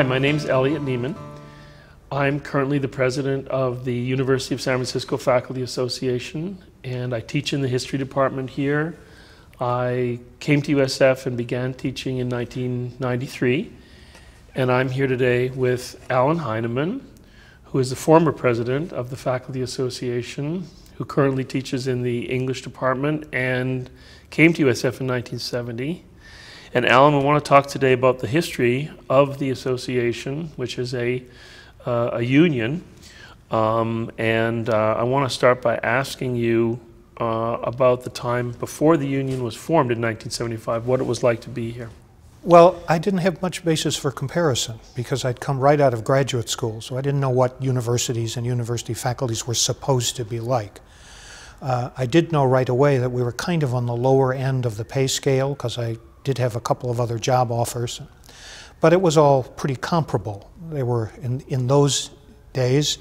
Hi, my name is Elliot Neaman. I'm currently the president of the University of San Francisco Faculty Association, and I teach in the history department here. I came to USF and began teaching in 1993, and I'm here today with Alan Heineman, who is the former president of the Faculty Association, who currently teaches in the English department and came to USF in 1970. And Alan, we want to talk today about the history of the association, which is a, uh, a union. Um, and uh, I want to start by asking you uh, about the time before the union was formed in 1975, what it was like to be here. Well, I didn't have much basis for comparison because I'd come right out of graduate school, so I didn't know what universities and university faculties were supposed to be like. Uh, I did know right away that we were kind of on the lower end of the pay scale because I did have a couple of other job offers, but it was all pretty comparable. They were in, in those days.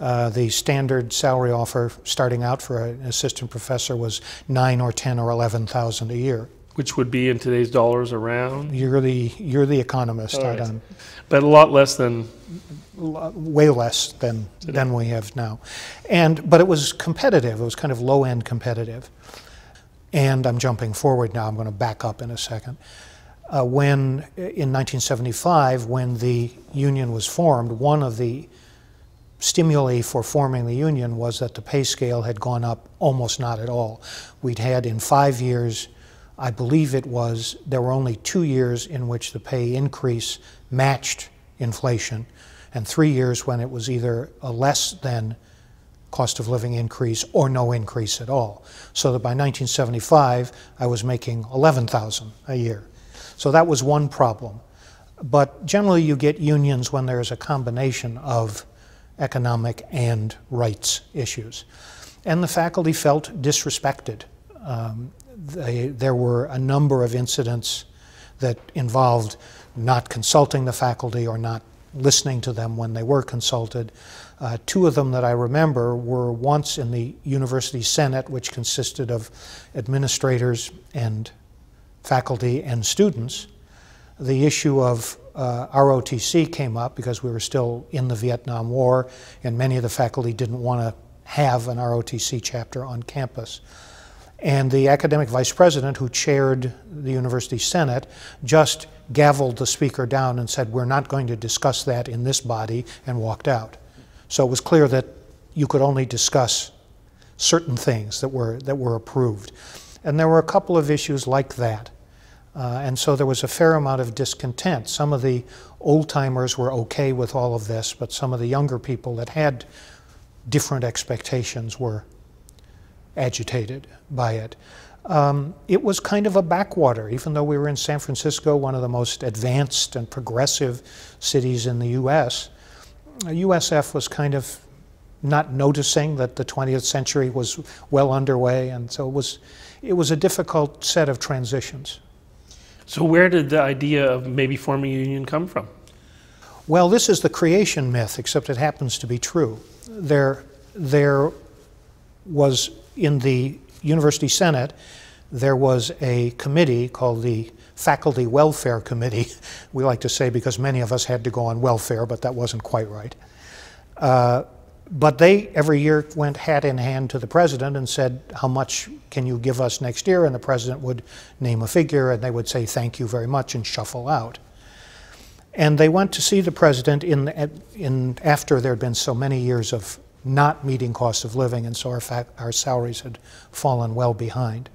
Uh, the standard salary offer starting out for an assistant professor was nine or ten or eleven thousand a year. Which would be in today's dollars around? You're the you're the economist. Right. But a lot less than way less than today. than we have now, and but it was competitive. It was kind of low end competitive. And I'm jumping forward now. I'm going to back up in a second. Uh, when in 1975, when the union was formed, one of the stimuli for forming the union was that the pay scale had gone up almost not at all. We'd had in five years I believe it was, there were only two years in which the pay increase matched inflation, and three years when it was either a less than cost of living increase or no increase at all. So that by 1975, I was making 11,000 a year. So that was one problem. But generally, you get unions when there's a combination of economic and rights issues. And the faculty felt disrespected. Um, they, there were a number of incidents that involved not consulting the faculty or not listening to them when they were consulted. Uh, two of them that I remember were once in the University Senate, which consisted of administrators and faculty and students. The issue of uh, ROTC came up because we were still in the Vietnam War, and many of the faculty didn't want to have an ROTC chapter on campus. And the academic vice president, who chaired the university senate, just gavelled the speaker down and said, We're not going to discuss that in this body, and walked out. So it was clear that you could only discuss certain things that were, that were approved. And there were a couple of issues like that. Uh, and so there was a fair amount of discontent. Some of the old timers were okay with all of this, but some of the younger people that had different expectations were agitated by it. Um, it was kind of a backwater, even though we were in San Francisco, one of the most advanced and progressive cities in the U.S. USF was kind of not noticing that the 20th century was well underway, and so it was, it was a difficult set of transitions. So, where did the idea of maybe forming a union come from? Well, this is the creation myth, except it happens to be true. There, there was in the University Senate, there was a committee called the Faculty Welfare Committee. We like to say because many of us had to go on welfare, but that wasn't quite right. Uh, but they every year went hat in hand to the president and said, How much can you give us next year? And the president would name a figure and they would say, Thank you very much, and shuffle out. And they went to see the president in, in, after there had been so many years of not meeting cost of living, and so our, our salaries had fallen well behind.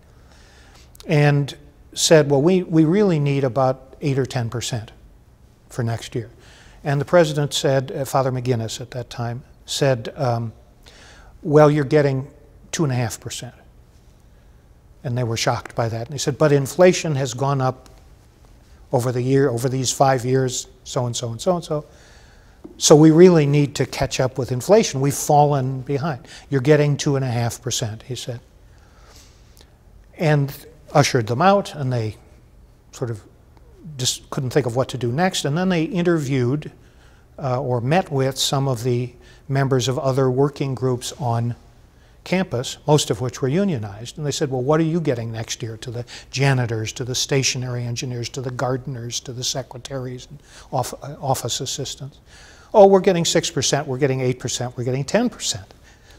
And said, well, we, we really need about 8 or 10 percent for next year. And the president said, uh, Father McInnes at that time, said, um, well, you're getting 2.5 percent. And they were shocked by that. And he said, but inflation has gone up over the year, over these five years, so and so and so and so. So we really need to catch up with inflation. We've fallen behind. You're getting 2.5%, he said. And ushered them out, and they sort of just couldn't think of what to do next. And then they interviewed uh, or met with some of the members of other working groups on campus, most of which were unionized. And they said, Well, what are you getting next year to the janitors, to the stationary engineers, to the gardeners, to the secretaries, and uh, office assistants? Oh, we're getting 6%, we're getting 8%, we're getting 10%.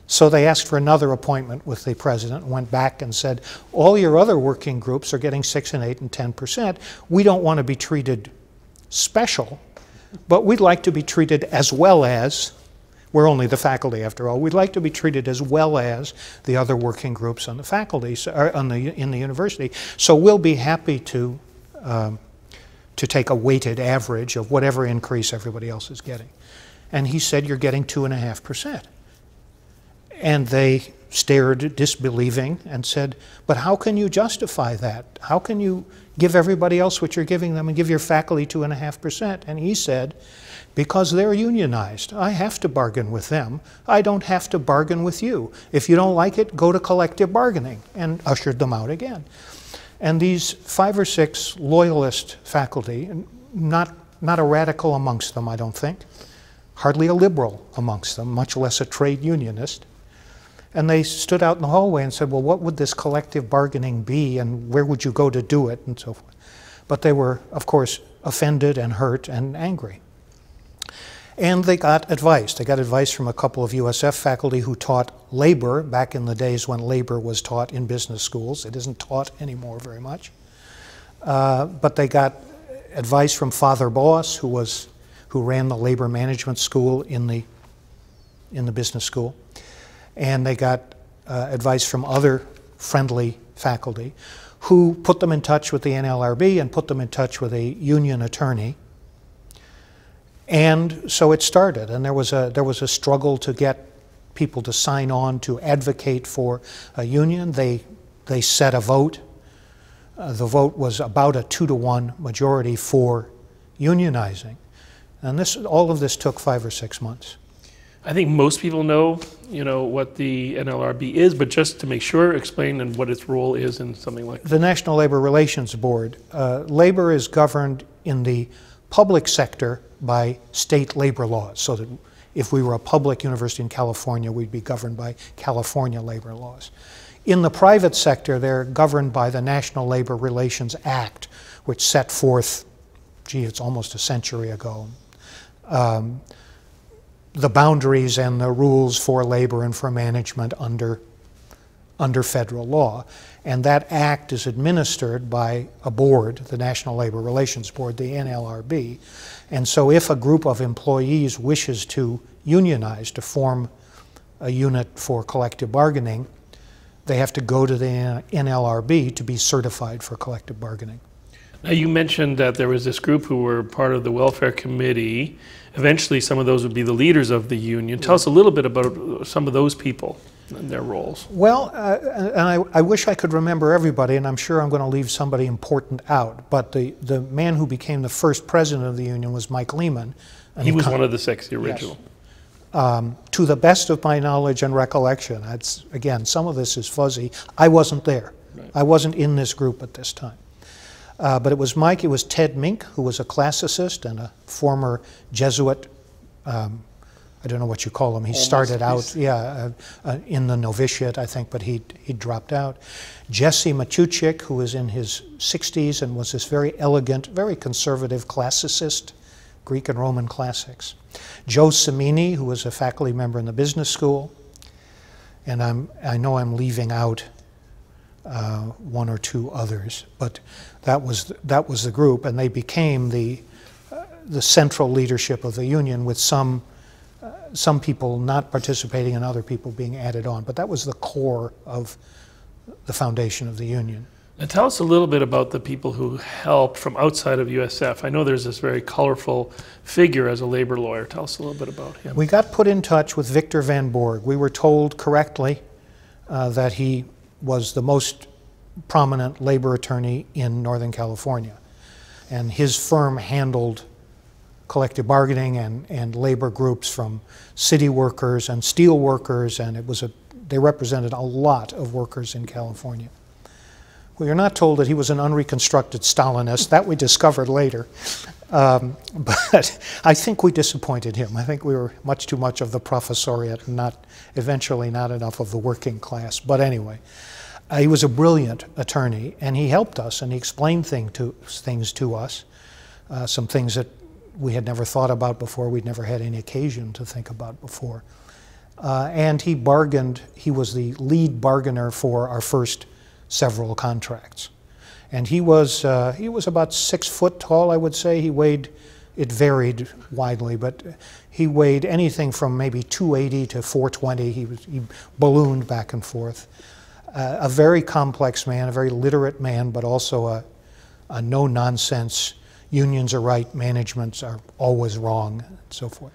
So they asked for another appointment with the president and went back and said, All your other working groups are getting 6 and 8 and 10%. We don't want to be treated special, but we'd like to be treated as well as we're only the faculty, after all. We'd like to be treated as well as the other working groups on the faculty, on the, in the university. So we'll be happy to, um, to take a weighted average of whatever increase everybody else is getting. And he said, You're getting 2.5%. And they stared disbelieving and said, But how can you justify that? How can you give everybody else what you're giving them and give your faculty 2.5%? And he said, because they're unionized. I have to bargain with them. I don't have to bargain with you. If you don't like it, go to collective bargaining, and ushered them out again. And these five or six loyalist faculty, not, not a radical amongst them, I don't think, hardly a liberal amongst them, much less a trade unionist. And they stood out in the hallway and said, Well, what would this collective bargaining be, and where would you go to do it, and so forth. But they were, of course, offended and hurt and angry. And they got advice. They got advice from a couple of USF faculty who taught labor back in the days when labor was taught in business schools. It isn't taught anymore very much. Uh, but they got advice from Father Boss, who was who ran the labor management school in the in the business school, and they got uh, advice from other friendly faculty, who put them in touch with the NLRB and put them in touch with a union attorney and so it started, and there was a there was a struggle to get people to sign on to advocate for a union. They they set a vote. Uh, the vote was about a two to one majority for unionizing, and this all of this took five or six months. I think most people know, you know, what the NLRB is, but just to make sure, explain and what its role is in something like that. The National Labor Relations Board. Uh, labor is governed in the public sector by state labor laws, so that if we were a public university in California, we'd be governed by California labor laws. In the private sector, they're governed by the National Labor Relations Act, which set forth, gee, it's almost a century ago, um, the boundaries and the rules for labor and for management under, under federal law. And that act is administered by a board, the National Labor Relations Board, the NLRB. And so if a group of employees wishes to unionize, to form a unit for collective bargaining, they have to go to the NLRB to be certified for collective bargaining. Now, you mentioned that there was this group who were part of the welfare committee. Eventually, some of those would be the leaders of the union. Tell us a little bit about some of those people and their roles? Well, uh, and I, I, wish I could remember everybody, and I'm sure I'm going to leave somebody important out. But the, the man who became the first president of the union was Mike Lehman. He was one of the six, the original. Yes. Um, to the best of my knowledge and recollection, it's, again, some of this is fuzzy. I wasn't there. Right. I wasn't in this group at this time. Uh, but it was Mike, it was Ted Mink, who was a classicist and a former Jesuit um, I don't know what you call him. He Almost started out, yeah, uh, uh, in the novitiate, I think, but he he dropped out. Jesse Machuchik, who was in his 60s and was this very elegant, very conservative classicist, Greek and Roman classics. Joe Cimini, who was a faculty member in the business school, and I'm I know I'm leaving out uh, one or two others, but that was that was the group, and they became the uh, the central leadership of the union with some some people not participating and other people being added on. But that was the core of the foundation of the union. Now tell us a little bit about the people who helped from outside of USF. I know there's this very colorful figure as a labor lawyer. Tell us a little bit about him. We got put in touch with Victor Van Bourg. We were told correctly uh, that he was the most prominent labor attorney in Northern California. And his firm handled collective bargaining and, and labor groups from city workers and steel workers, and it was a, they represented a lot of workers in California. We are not told that he was an unreconstructed Stalinist. That we discovered later. Um, but I think we disappointed him. I think we were much too much of the professoriate and not, eventually not enough of the working class. But anyway, uh, he was a brilliant attorney and he helped us and he explained thing to, things to us, uh, some things that we had never thought about before, we'd never had any occasion to think about before. Uh, and he bargained, he was the lead bargainer for our first several contracts. And he was, uh, he was about six foot tall, I would say. He weighed, it varied widely, but he weighed anything from maybe 280 to 420. He, was, he ballooned back and forth. Uh, a very complex man, a very literate man, but also a, a no nonsense, unions are right, managements are always wrong, and so forth.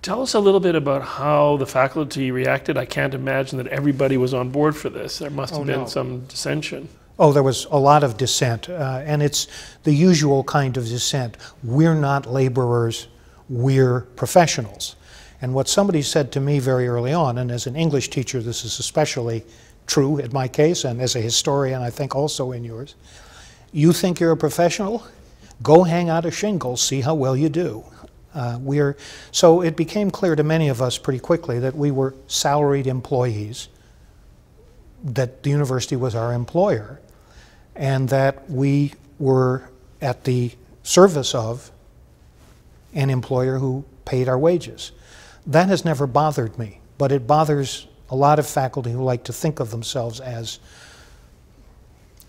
Tell us a little bit about how the faculty reacted. I can't imagine that everybody was on board for this. There must have oh, been no. some dissension. Oh, there was a lot of dissent, uh, and it's the usual kind of dissent. We're not laborers, we're professionals. And what somebody said to me very early on, and as an English teacher, this is especially true in my case, and as a historian, I think also in yours. You think you're a professional? Go hang out a shingle, see how well you do. Uh, we're, so it became clear to many of us pretty quickly that we were salaried employees, that the university was our employer, and that we were at the service of an employer who paid our wages. That has never bothered me, but it bothers a lot of faculty who like to think of themselves as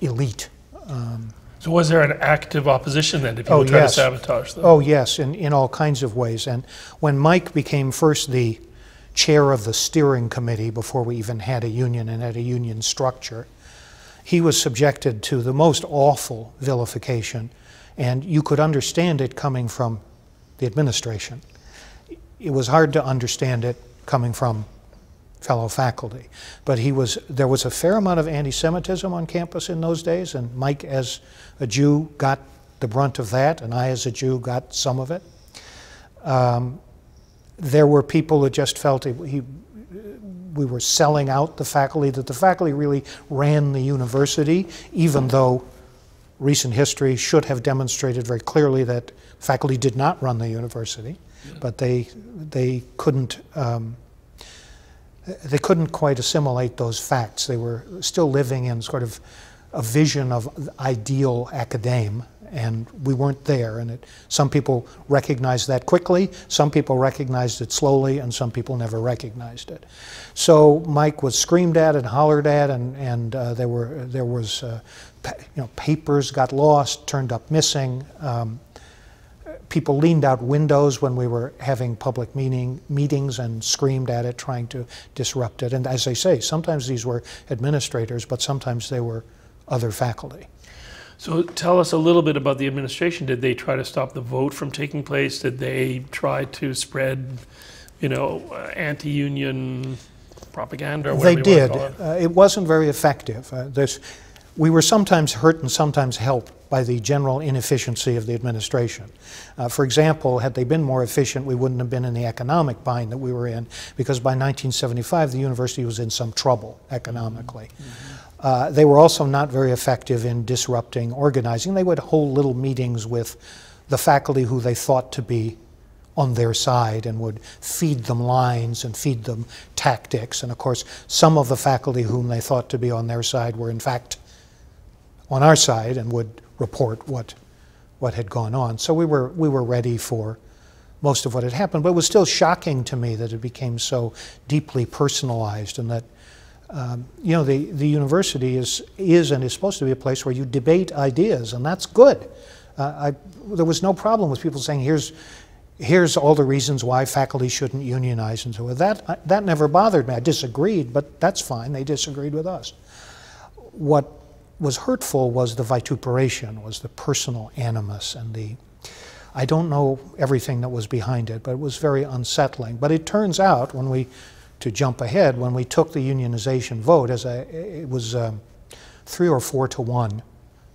elite. Um, so was there an active opposition then? to people oh, try yes. to sabotage them? Oh yes, in, in all kinds of ways. And when Mike became first the chair of the steering committee before we even had a union and had a union structure, he was subjected to the most awful vilification. And you could understand it coming from the administration. It was hard to understand it coming from fellow faculty. But he was, there was a fair amount of anti-Semitism on campus in those days, and Mike, as a Jew, got the brunt of that, and I, as a Jew, got some of it. Um, there were people who just felt he, he, we were selling out the faculty, that the faculty really ran the university, even though recent history should have demonstrated very clearly that faculty did not run the university, yeah. but they, they couldn't um, they couldn't quite assimilate those facts. They were still living in sort of a vision of ideal academe, and we weren't there. And it, some people recognized that quickly, some people recognized it slowly, and some people never recognized it. So Mike was screamed at and hollered at, and, and uh, there, were, there was, uh, you know, papers got lost, turned up missing. Um, people leaned out windows when we were having public meeting, meetings and screamed at it, trying to disrupt it. And as I say, sometimes these were administrators, but sometimes they were other faculty. So tell us a little bit about the administration. Did they try to stop the vote from taking place? Did they try to spread, you know, uh, anti-union propaganda? they did. It. Uh, it. wasn't very effective. Uh, we were sometimes hurt and sometimes helped by the general inefficiency of the administration. Uh, for example, had they been more efficient, we wouldn't have been in the economic bind that we were in, because by 1975, the university was in some trouble economically. Mm -hmm. uh, they were also not very effective in disrupting organizing. They would hold little meetings with the faculty who they thought to be on their side and would feed them lines and feed them tactics. And of course, some of the faculty whom they thought to be on their side were in fact on our side and would report what, what had gone on. So we were, we were ready for most of what had happened, but it was still shocking to me that it became so deeply personalized and that um, you know, the, the university is, is and is supposed to be a place where you debate ideas, and that's good. Uh, I, there was no problem with people saying, here's, here's all the reasons why faculty shouldn't unionize and so on. That, that never bothered me. I disagreed, but that's fine. They disagreed with us. What was hurtful was the vituperation, was the personal animus and the, I don't know everything that was behind it, but it was very unsettling. But it turns out when we, to jump ahead, when we took the unionization vote, as a, it was um, three or four to one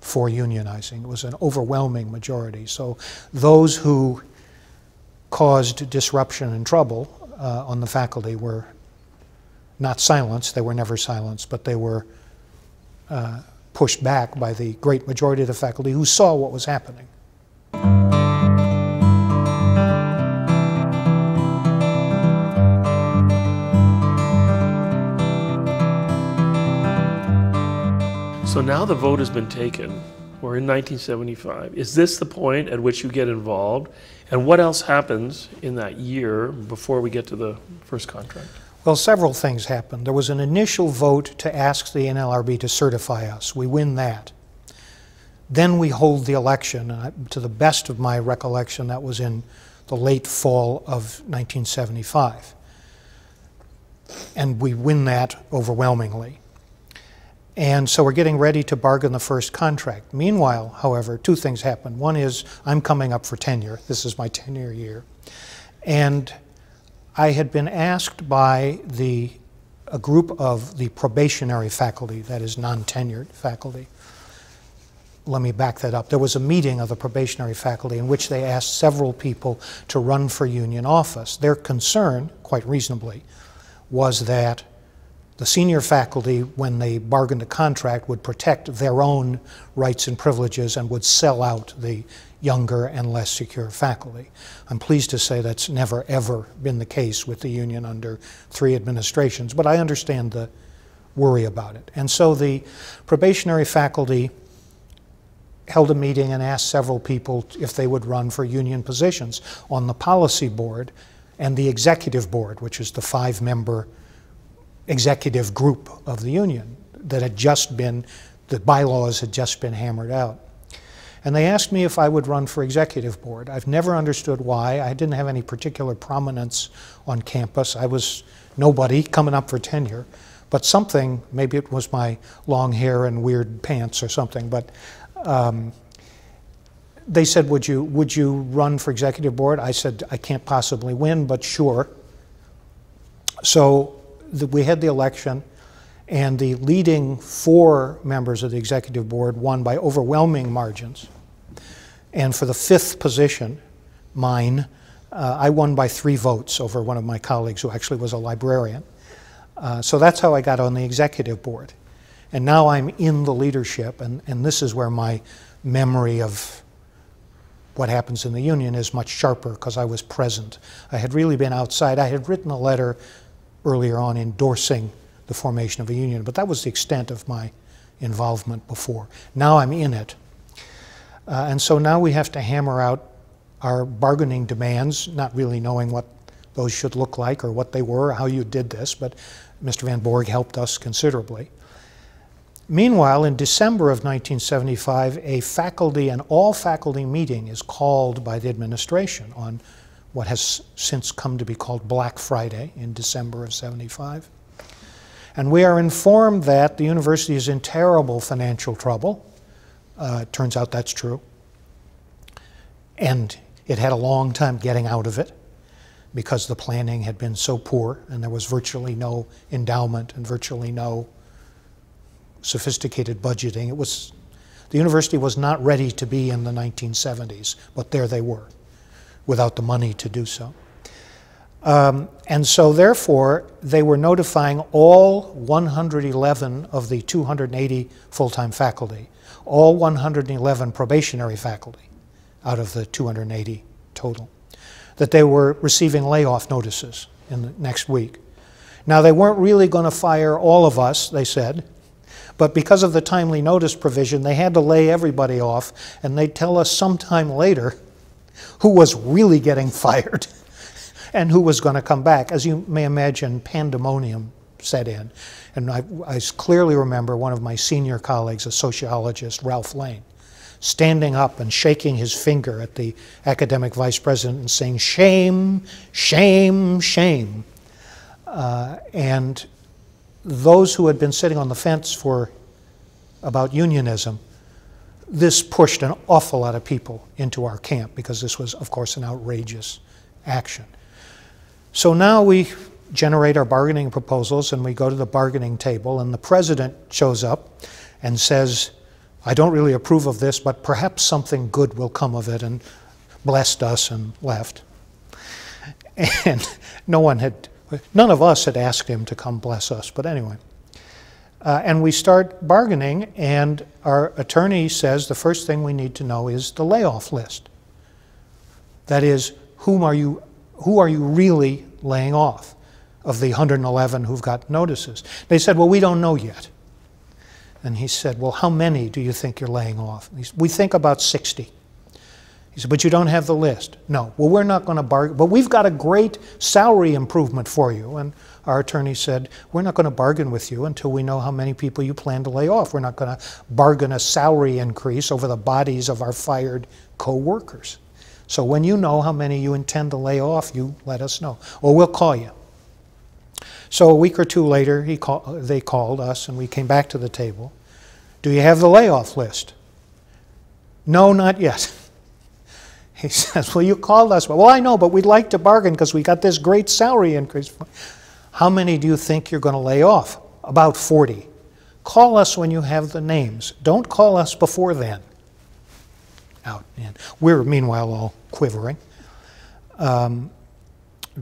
for unionizing. It was an overwhelming majority. So those who caused disruption and trouble uh, on the faculty were not silenced, they were never silenced, but they were uh, pushed back by the great majority of the faculty who saw what was happening. So now the vote has been taken. We're in 1975. Is this the point at which you get involved? And what else happens in that year before we get to the first contract? Well, several things happened. There was an initial vote to ask the NLRB to certify us. We win that. Then we hold the election. And to the best of my recollection, that was in the late fall of 1975. And we win that overwhelmingly. And so we're getting ready to bargain the first contract. Meanwhile, however, two things happen. One is I'm coming up for tenure. This is my tenure year. And I had been asked by the, a group of the probationary faculty, that is non tenured faculty. Let me back that up. There was a meeting of the probationary faculty in which they asked several people to run for union office. Their concern, quite reasonably, was that the senior faculty, when they bargained a contract, would protect their own rights and privileges and would sell out the younger and less secure faculty. I'm pleased to say that's never ever been the case with the union under three administrations, but I understand the worry about it. And so the probationary faculty held a meeting and asked several people if they would run for union positions on the policy board and the executive board, which is the five member executive group of the union that had just been, the bylaws had just been hammered out. And they asked me if I would run for executive board. I've never understood why. I didn't have any particular prominence on campus. I was nobody coming up for tenure. But something, maybe it was my long hair and weird pants or something, but um, they said, would you, would you run for executive board? I said, I can't possibly win, but sure. So the, we had the election, and the leading four members of the executive board won by overwhelming margins. And for the fifth position, mine, uh, I won by three votes over one of my colleagues who actually was a librarian. Uh, so that's how I got on the executive board. And now I'm in the leadership, and, and this is where my memory of what happens in the union is much sharper because I was present. I had really been outside. I had written a letter earlier on endorsing the formation of a union, but that was the extent of my involvement before. Now I'm in it. Uh, and so now we have to hammer out our bargaining demands, not really knowing what those should look like or what they were, how you did this, but Mr. Van Bourg helped us considerably. Meanwhile, in December of 1975, a faculty, and all faculty meeting is called by the administration on what has since come to be called Black Friday in December of 75. And we are informed that the university is in terrible financial trouble. Uh, it turns out that's true. And it had a long time getting out of it because the planning had been so poor and there was virtually no endowment and virtually no sophisticated budgeting. It was, the university was not ready to be in the 1970s, but there they were without the money to do so. Um, and so, therefore, they were notifying all 111 of the 280 full time faculty, all 111 probationary faculty out of the 280 total, that they were receiving layoff notices in the next week. Now, they weren't really going to fire all of us, they said, but because of the timely notice provision, they had to lay everybody off, and they'd tell us sometime later who was really getting fired and who was going to come back. As you may imagine, pandemonium set in. And I, I, clearly remember one of my senior colleagues, a sociologist, Ralph Lane, standing up and shaking his finger at the academic vice president and saying, Shame, shame, shame. Uh, and those who had been sitting on the fence for about unionism this pushed an awful lot of people into our camp because this was, of course, an outrageous action. So now we generate our bargaining proposals and we go to the bargaining table, and the president shows up and says, I don't really approve of this, but perhaps something good will come of it, and blessed us and left. And no one had, none of us had asked him to come bless us, but anyway. Uh, and we start bargaining, and our attorney says the first thing we need to know is the layoff list. That is, whom are you, who are you really laying off of the 111 who've got notices? They said, well, we don't know yet. And he said, Well, how many do you think you're laying off? Said, we think about 60. He said, But you don't have the list. No. Well, we're not going to bargain, but we've got a great salary improvement for you. And our attorney said, We're not going to bargain with you until we know how many people you plan to lay off. We're not going to bargain a salary increase over the bodies of our fired co workers. So when you know how many you intend to lay off, you let us know, or we'll call you. So a week or two later, he call, they called us and we came back to the table. Do you have the layoff list? No, not yet. He says, Well, you called us. Well, I know, but we'd like to bargain because we got this great salary increase. How many do you think you're going to lay off? About 40. Call us when you have the names. Don't call us before then. Out. And we're, meanwhile, all quivering. Um,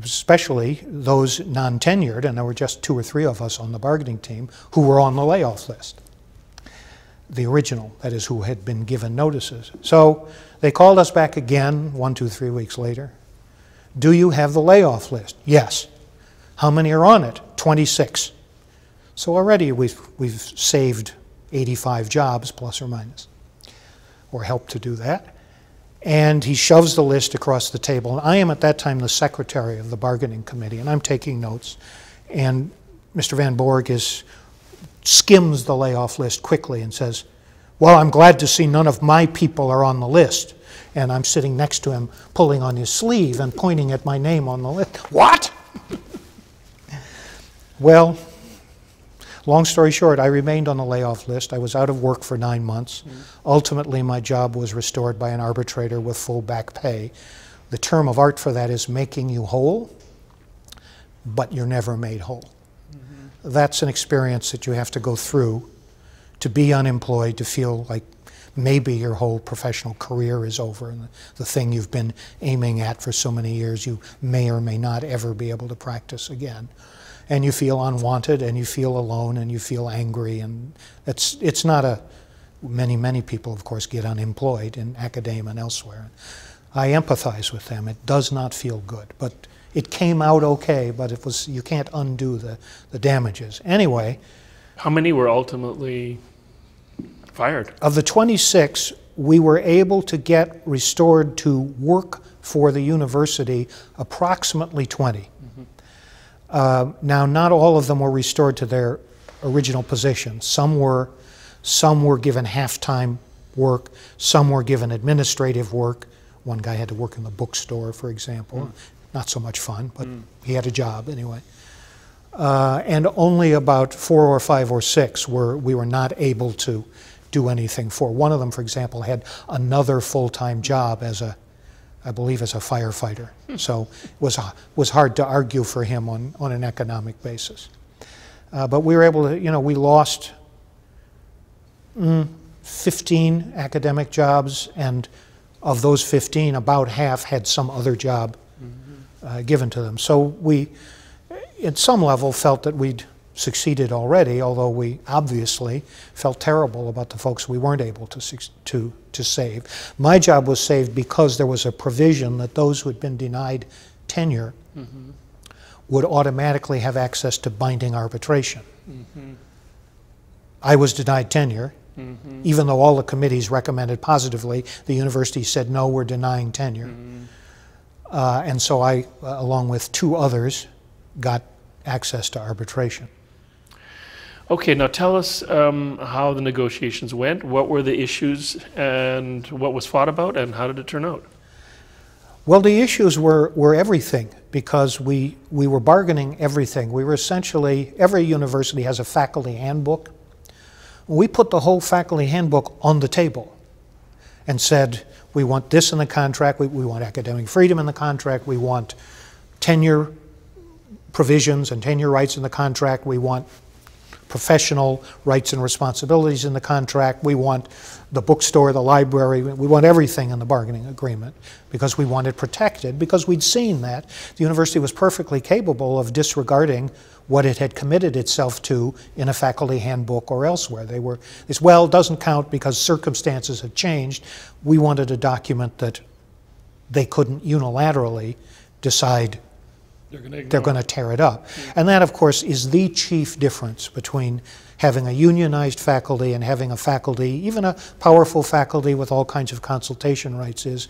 especially those non tenured, and there were just two or three of us on the bargaining team who were on the layoff list. The original, that is, who had been given notices. So they called us back again one, two, three weeks later. Do you have the layoff list? Yes. How many are on it? 26. So already we've, we've saved 85 jobs, plus or minus, or helped to do that and he shoves the list across the table. And I am at that time the secretary of the bargaining committee, and I'm taking notes. And Mr. Van Bourg is skims the layoff list quickly and says, "Well, I'm glad to see none of my people are on the list." And I'm sitting next to him, pulling on his sleeve and pointing at my name on the list. What? well, Long story short, I remained on the layoff list. I was out of work for nine months. Mm. Ultimately, my job was restored by an arbitrator with full back pay. The term of art for that is making you whole, but you're never made whole. Mm-hmm. That's an experience that you have to go through to be unemployed, to feel like maybe your whole professional career is over and the thing you've been aiming at for so many years you may or may not ever be able to practice again and you feel unwanted and you feel alone and you feel angry and it's it's not a many many people of course get unemployed in academia and elsewhere. I empathize with them. It does not feel good but it came out okay but it was you can't undo the the damages. Anyway how many were ultimately fired? of the 26 we were able to get restored to work for the university approximately 20 uh, now, not all of them were restored to their original positions. Some were, some were given half-time work. Some were given administrative work. One guy had to work in the bookstore, for example. Mm. Not so much fun, but mm. he had a job anyway. Uh, and only about four or five or six were we were not able to do anything for. One of them, for example, had another full-time job as a I believe, as a firefighter. So it was, was hard to argue for him on, on an economic basis. Uh, but we were able to, you know, we lost mm, 15 academic jobs, and of those 15, about half had some other job mm-hmm. uh, given to them. So we, at some level, felt that we'd succeeded already, although we obviously felt terrible about the folks we weren't able to, to, to save. My job was saved because there was a provision that those who had been denied tenure mm -hmm. would automatically have access to binding arbitration. Mm -hmm. I was denied tenure. Mm -hmm. Even though all the committees recommended positively, the university said, no, we're denying tenure. Mm-hmm. Uh, and so I, uh, along with two others, got access to arbitration. Okay, now tell us um, how the negotiations went. What were the issues and what was fought about, and how did it turn out? Well, the issues were, were everything because we, we were bargaining everything. We were essentially, every university has a faculty handbook. We put the whole faculty handbook on the table and said, we want this in the contract, we, we want academic freedom in the contract, we want tenure provisions and tenure rights in the contract, we want professional rights and responsibilities in the contract. We want the bookstore, the library, we want everything in the bargaining agreement because we want it protected because we'd seen that the university was perfectly capable of disregarding what it had committed itself to in a faculty handbook or elsewhere. They were, it's, well, doesn't count because circumstances have changed. We wanted a document that they couldn't unilaterally decide They're going to they're going to tear it up. And that, of course, is the chief difference between having a unionized faculty and having a faculty, even a powerful faculty with all kinds of consultation rights, is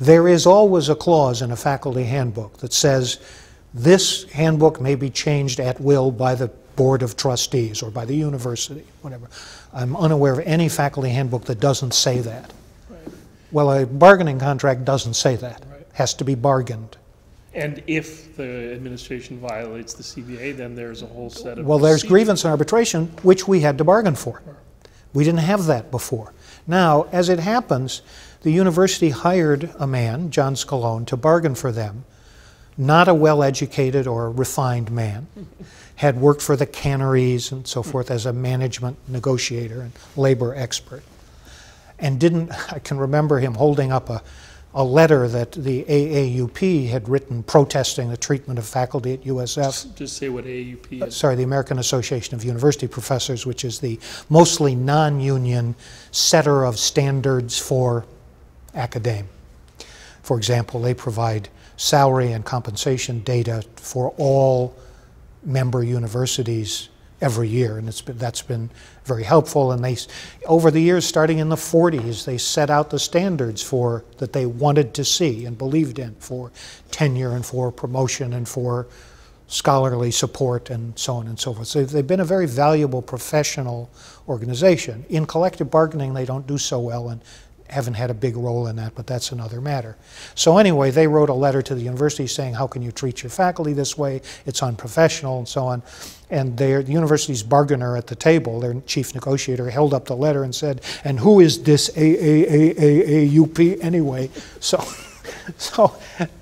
there is always a clause in a faculty handbook that says this handbook may be changed at will by the board of trustees or by the university, whatever. I'm unaware of any faculty handbook that doesn't say that. Right. Well, a bargaining contract doesn't say that. Right. Has to be bargained. And if the administration violates the CBA, then there's a whole set of. Well, there's grievance and arbitration, which we had to bargain for. We didn't have that before. Now, as it happens, the university hired a man, John Scalone, to bargain for them. Not a well educated or refined man. Had worked for the canneries and so forth as a management negotiator and labor expert. And didn't, I can remember him holding up a, a letter that the AAUP had written protesting the treatment of faculty at USF Just- Just say what AUP uh, is. sorry, the American Association of University Professors, which is the mostly non-union setter of standards for academe. For example, they provide salary and compensation data for all member universities every year, and it's been, that's been very helpful. And they, over the years, starting in the 40s, they set out the standards for that they wanted to see and believed in for tenure and for promotion and for scholarly support and so on and so forth. So they've been a very valuable professional organization. In collective bargaining, they don't do so well and haven't had a big role in that, but that's another matter. So anyway, they wrote a letter to the university saying, how can you treat your faculty this way? It's unprofessional and so on. And their, the university's bargainer at the table, their chief negotiator, held up the letter and said, and who is this AAAAAUP anyway? So, so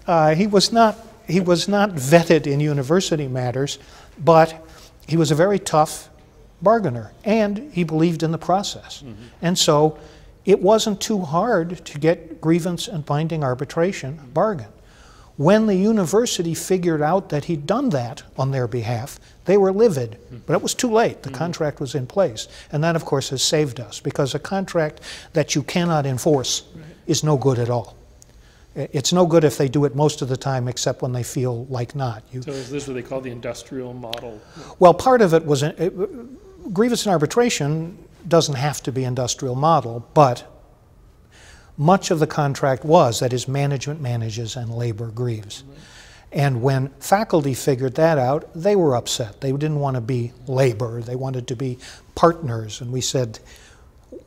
uh, he was not he was not vetted in university matters, but he was a very tough bargainer, and he believed in the process. And so it wasn't too hard to get grievance and binding arbitration bargain. When the university figured out that he'd done that on their behalf, they were livid. But it was too late. The contract was in place. And that, of course, has saved us because a contract that you cannot enforce is no good at all. It's no good if they do it most of the time, except when they feel like not. You, So is this what they call the industrial model? well, part of it was uh, grievance and arbitration doesn't have to be industrial model, but much of the contract was that is management manages and labor grieves. And when faculty figured that out, they were upset. They didn't want to be labor, they wanted to be partners. And we said,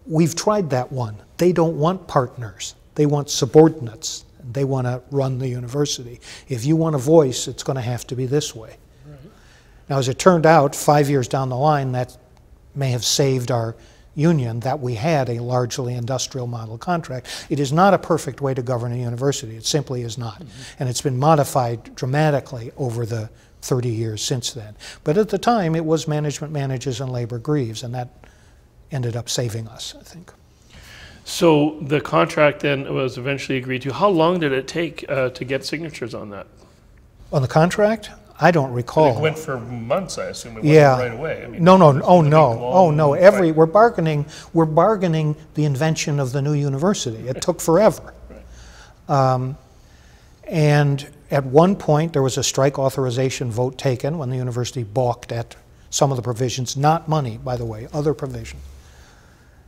We've tried that one. They don't want partners, they want subordinates. They want to run the university. If you want a voice, it's going to have to be this way. Now, as it turned out, five years down the line, that may have saved our union that we had a largely industrial model contract. It is not a perfect way to govern a university. It simply is not. And it's been modified dramatically over the 30 years since then. But at the time, it was management manages and labor grieves, and that ended up saving us, I think. So the contract then was eventually agreed to. How long did it take uh, to get signatures on that? On the contract, I don't recall. It went for months, I assume. It Yeah. right away. I mean, No, no, was oh no, oh no. Every fight. we're bargaining, we're bargaining the invention of the new university. It took forever. Um, and at one point, there was a strike authorization vote taken when the university balked at some of the provisions, not money, by the way, other provisions.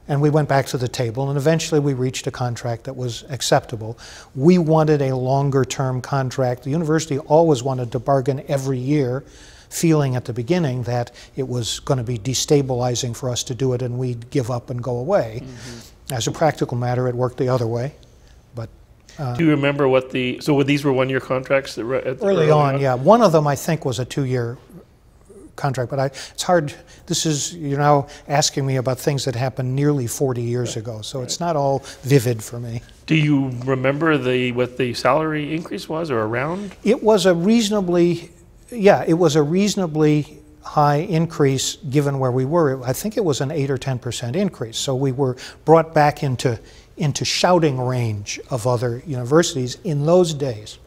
And we went back to the table, and eventually we reached a contract that was acceptable. We wanted a longer term contract. The university always wanted to bargain every year, feeling at the beginning that it was going to be destabilizing for us to do it and we'd give up and go away. Mm-hmm. As a practical matter, it worked the other way. But uh, Do you remember what the, so these were one-year contracts that were at- early on, yeah, one of them I think was a two year contract, but I, it's hard. This is, you're now asking me about things that happened nearly 40 years ago, so it's not all vivid for me. Do you remember the, what the salary increase was or around? It was a reasonably, yeah, it was a reasonably high increase given where we were. I think it was an 8 or 10% increase. So we were brought back into, into shouting range of other universities in those days.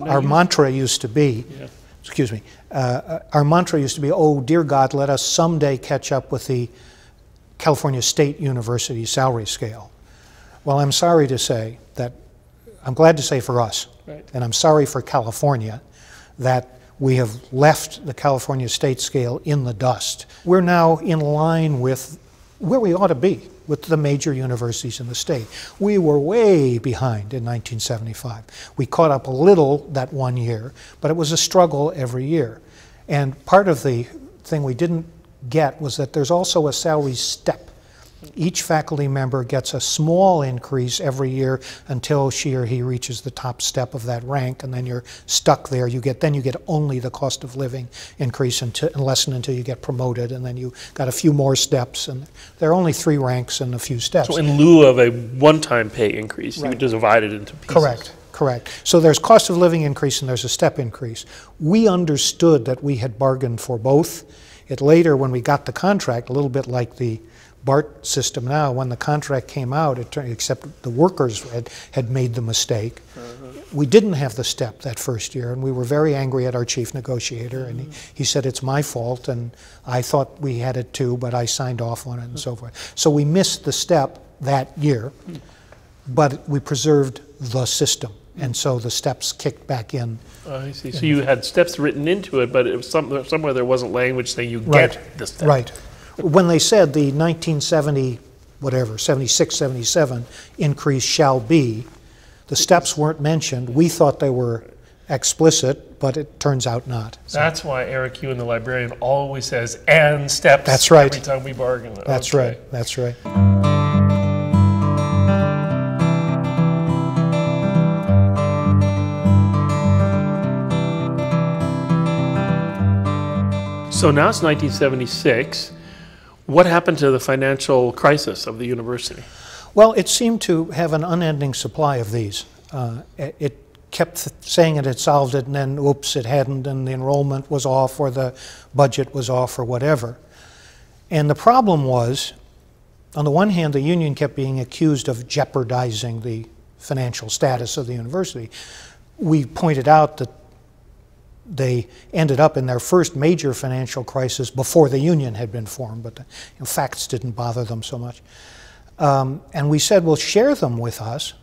Our mantra used to be, Yeah. Excuse me, uh, our mantra used to be, oh, dear God, let us someday catch up with the California State University salary scale. Well, I'm sorry to say that, I'm glad to say for us, Right. and I'm sorry for California, that We have left the California state scale in the dust. We're now in line with where we ought to be with the major universities in the state. We were way behind in 1975. We caught up a little that one year, but it was a struggle every year. And part of the thing we didn't get was that there's also a salary step each faculty member gets a small increase every year until she or he reaches the top step of that rank, and then you're stuck there. You get then you get only the cost of living increase until, unless and until you get promoted, and then you got a few more steps. And there are only three ranks and a few steps. So in lieu of a one-time pay increase, you Right. divide it into pieces. Correct, correct. So there's cost of living increase and there's a step increase. We understood that we had bargained for both. It later, when we got the contract, a little bit like the BART system now, when the contract came out, it turned, except the workers had, had made the mistake. Uh-huh. We didn't have the step that first year, and we were very angry at our chief negotiator, and he, mm-hmm. he said, It's my fault, and I thought we had it too, but I signed off on it, and so forth. So we missed the step that year hmm. but we preserved the system. And so the steps kicked back in. Oh, I see. So you had steps written into it, but it was some, somewhere there wasn't language saying you Right. get the step. Right. When they said the 1970, whatever, 76, 77 increase shall be, the steps weren't mentioned. We thought they were explicit, but it turns out not. So That's why Eric you and the librarian, always says "and steps." That's right. Every time we bargain. that's Okay. right. That's right. So now it's 1976. What happened to the financial crisis of the university? Well, it seemed to have an unending supply of these. Uh, it kept saying it had solved it, and then oops, it hadn't, and the enrollment was off, or the budget was off, or whatever. And the problem was, on the one hand, the union kept being accused of jeopardizing the financial status of the university. We pointed out that they ended up in their first major financial crisis before the union had been formed, but the you know, facts didn't bother them so much. Um, and we said, well, share them with us.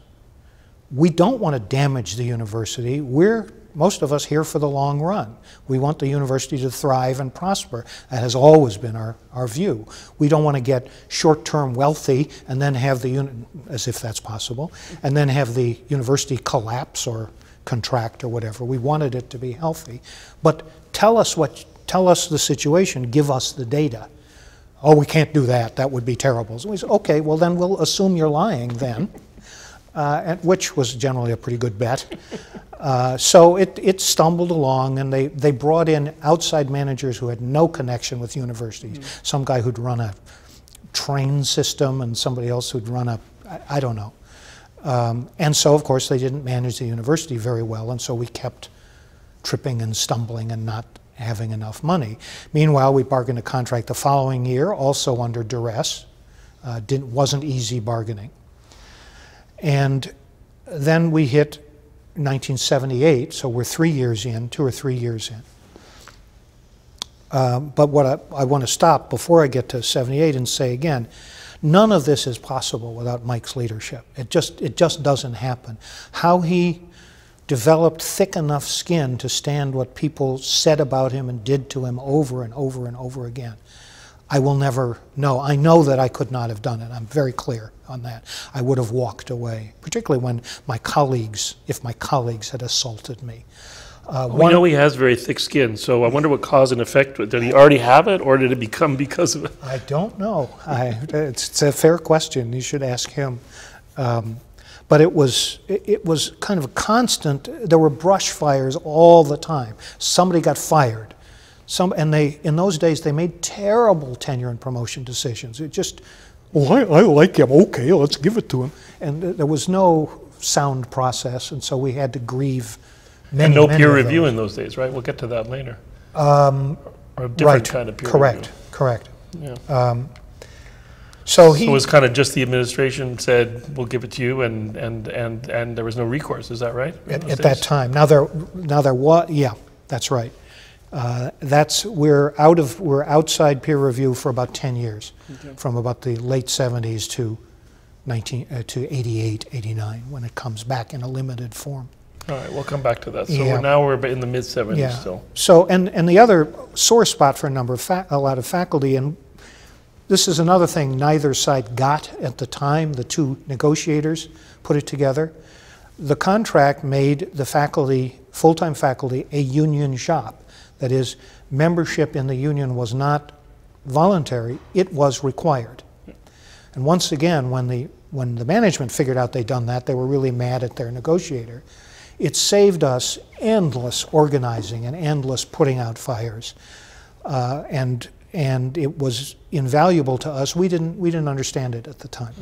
We don't want to damage the university. We're, most of us, here for the long run. We want the university to thrive and prosper. That has always been our, our view. We don't want to get short term wealthy and then have the, as if that's possible, and then have the university collapse or contract or whatever. We wanted it to be healthy. But tell us what, tell us the situation, give us the data. Oh, we can't do that. That would be terrible. So we said, okay, well, then we'll assume you're lying then, uh, and, which was generally a pretty good bet. Uh, so it, it stumbled along, and they, they brought in outside managers who had no connection with universities. Some guy who'd run a train system, and somebody else who'd run a, I, I don't know. Um, and so, of course, they didn't manage the university very well, and so we kept tripping and stumbling and not having enough money. Meanwhile, we bargained a contract the following year, also under duress. Uh, didn't, wasn't easy bargaining. And then we hit 1978, so we're three years in, two or three years in. Um, but what I, I want to stop before I get to 78 and say again, none of this is possible without Mike's leadership. It just, it just doesn't happen. How he developed thick enough skin to stand what people said about him and did to him over and over and over again. I will never know. I know that I could not have done it. I'm very clear on that. I would have walked away, particularly when my colleagues, if my colleagues had assaulted me. Uh, We know he has very thick skin, so I wonder what cause and effect. Did he already have it, or did it become because of it? I don't know. I, it's, it's a fair question. You should ask him. Um, but it was it, it was kind of a constant. There were brush fires all the time. Somebody got fired. Some and they in those days they made terrible tenure and promotion decisions. It just, well, I, I like him. Okay, let's give it to him. And there was no sound process, and so we had to grieve. Many, And no peer review in those days, right? We'll get to that later. Um, or a different right. kind of peer review. correct. Correct. Yeah. So he. So it was kind of just the administration said, "We'll give it to you," and and and and there was no recourse. Is that right? At, at that time. Now there, now there was, yeah, that's right. Uh, that's, we're out of, we're outside peer review for about 10 years, from about the late 70s to 19, uh, to 88, 89, when it comes back in a limited form. All right, we'll come back to that. So Yeah. we're now we're in the mid 70s Yeah. still. So, and, and the other sore spot for a number of a lot of faculty, and this is another thing neither side got at the time, the two negotiators put it together. The contract made the faculty, full time faculty, a union shop. That is, membership in the union was not voluntary, it was required. And once again, when the, when the management figured out they'd done that, they were really mad at their negotiator. It saved us endless organizing and endless putting out fires. Uh, and, and it was invaluable to us. We didn't, we didn't understand it at the time.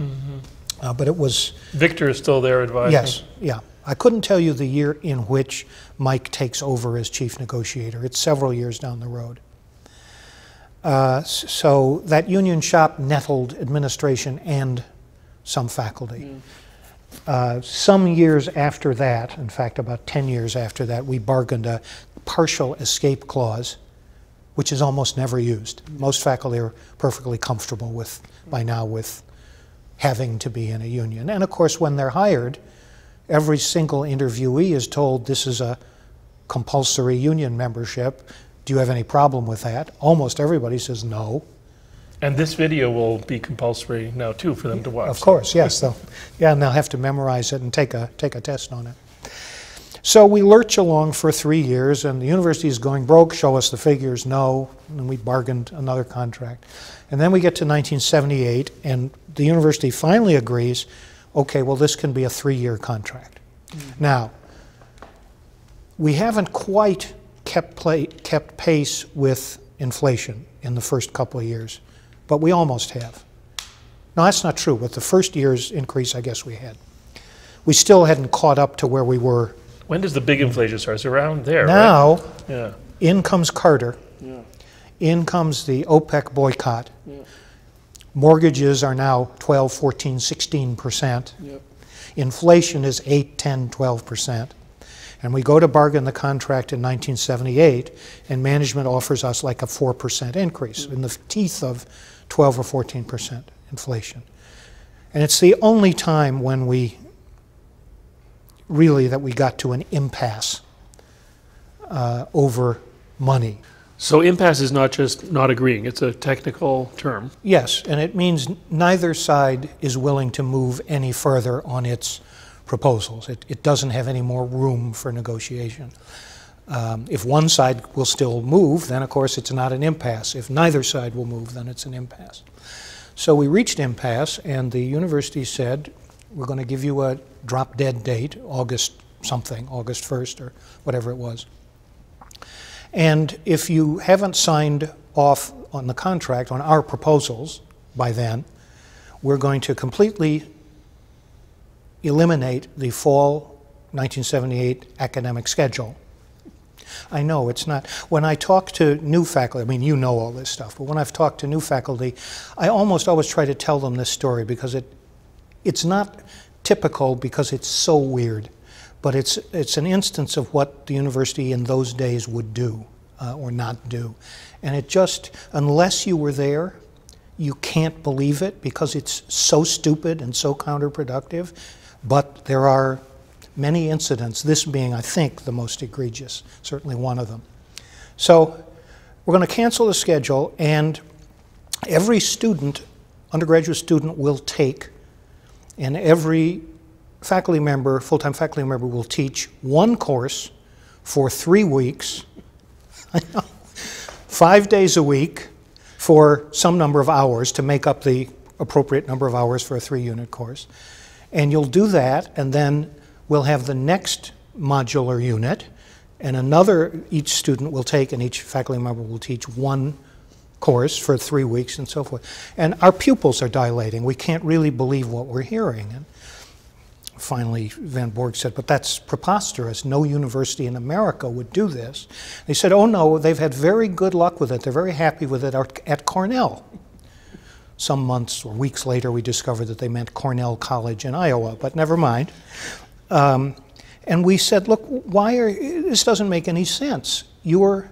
Uh, but it was, Victor is still there advising. yes, yeah. I couldn't tell you the year in which Mike takes over as chief negotiator. It's several years down the road. Uh, so that union shop nettled administration and some faculty. Uh, some years after that, in fact, about 10 years after that, we bargained a partial escape clause, which is almost never used. Most faculty are perfectly comfortable with, by now, with having to be in a union. And of course, when they're hired, every single interviewee is told this is a compulsory union membership. Do you have any problem with that? Almost everybody says no. And this video will be compulsory now too for them to watch. Of course, yes. They'll, yeah, and they'll have to memorize it and take a take a test on it. So we lurch along for three years, and the university is going broke. Show us the figures. No, and we bargained another contract, and then we get to 1978, and the university finally agrees. Okay, well, this can be a three-year contract. Mm-hmm. Now, we haven't quite kept play, kept pace with inflation in the first couple of years, but we almost have. No, that's not true. With the first year's increase, I guess we had. We still hadn't caught up to where we were. When does the big inflation start? It's around there, right? Now, Yeah. in comes Carter, Yeah. in comes the OPEC boycott. Yeah. Mortgages are now 12, 14, 16 percent. Yep. Inflation is 8, 10, 12 percent. And we go to bargain the contract in 1978, and management offers us like a 4 percent increase mm. in the teeth of 12 or 14 percent inflation. And it's the only time when we really that we got to an impasse uh, over money. So impasse is not just not agreeing; it's a technical term. Yes, and it means neither side is willing to move any further on its proposals. It, it doesn't have any more room for negotiation. Um, if one side will still move, then of course it's not an impasse. If neither side will move, then it's an impasse. So we reached impasse, and the university said, we're going to give you a drop dead date, August something, August 1st or whatever it was. And if you haven't signed off on the contract, on our proposals by then, we're going to completely eliminate the fall 1978 academic schedule. I know it's not. When I talk to new faculty, I mean, you know all this stuff, but when I've talked to new faculty, I almost always try to tell them this story because it, it's not typical because it's so weird, but it's, it's an instance of what the university in those days would do uh, or not do. And it just, unless you were there, you can't believe it because it's so stupid and so counterproductive. But there are many incidents, this being, I think, the most egregious, certainly one of them. So we're going to cancel the schedule, and every student, undergraduate student, will take, and every faculty member, full time faculty member, will teach one course for three weeks, five days a week for some number of hours to make up the appropriate number of hours for a three unit course. And you'll do that, and then we'll have the next modular unit, and another, each student will take, and each faculty member will teach one course for three weeks and so forth. And our pupils are dilating. We can't really believe what we're hearing. And finally, Van Bourg said, But that's preposterous. No university in America would do this. They said, Oh, no, they've had very good luck with it. They're very happy with it at at Cornell. Some months or weeks later, we discovered that they meant Cornell College in Iowa, but never mind. Um, and we said, look, why are this doesn't make any sense. You're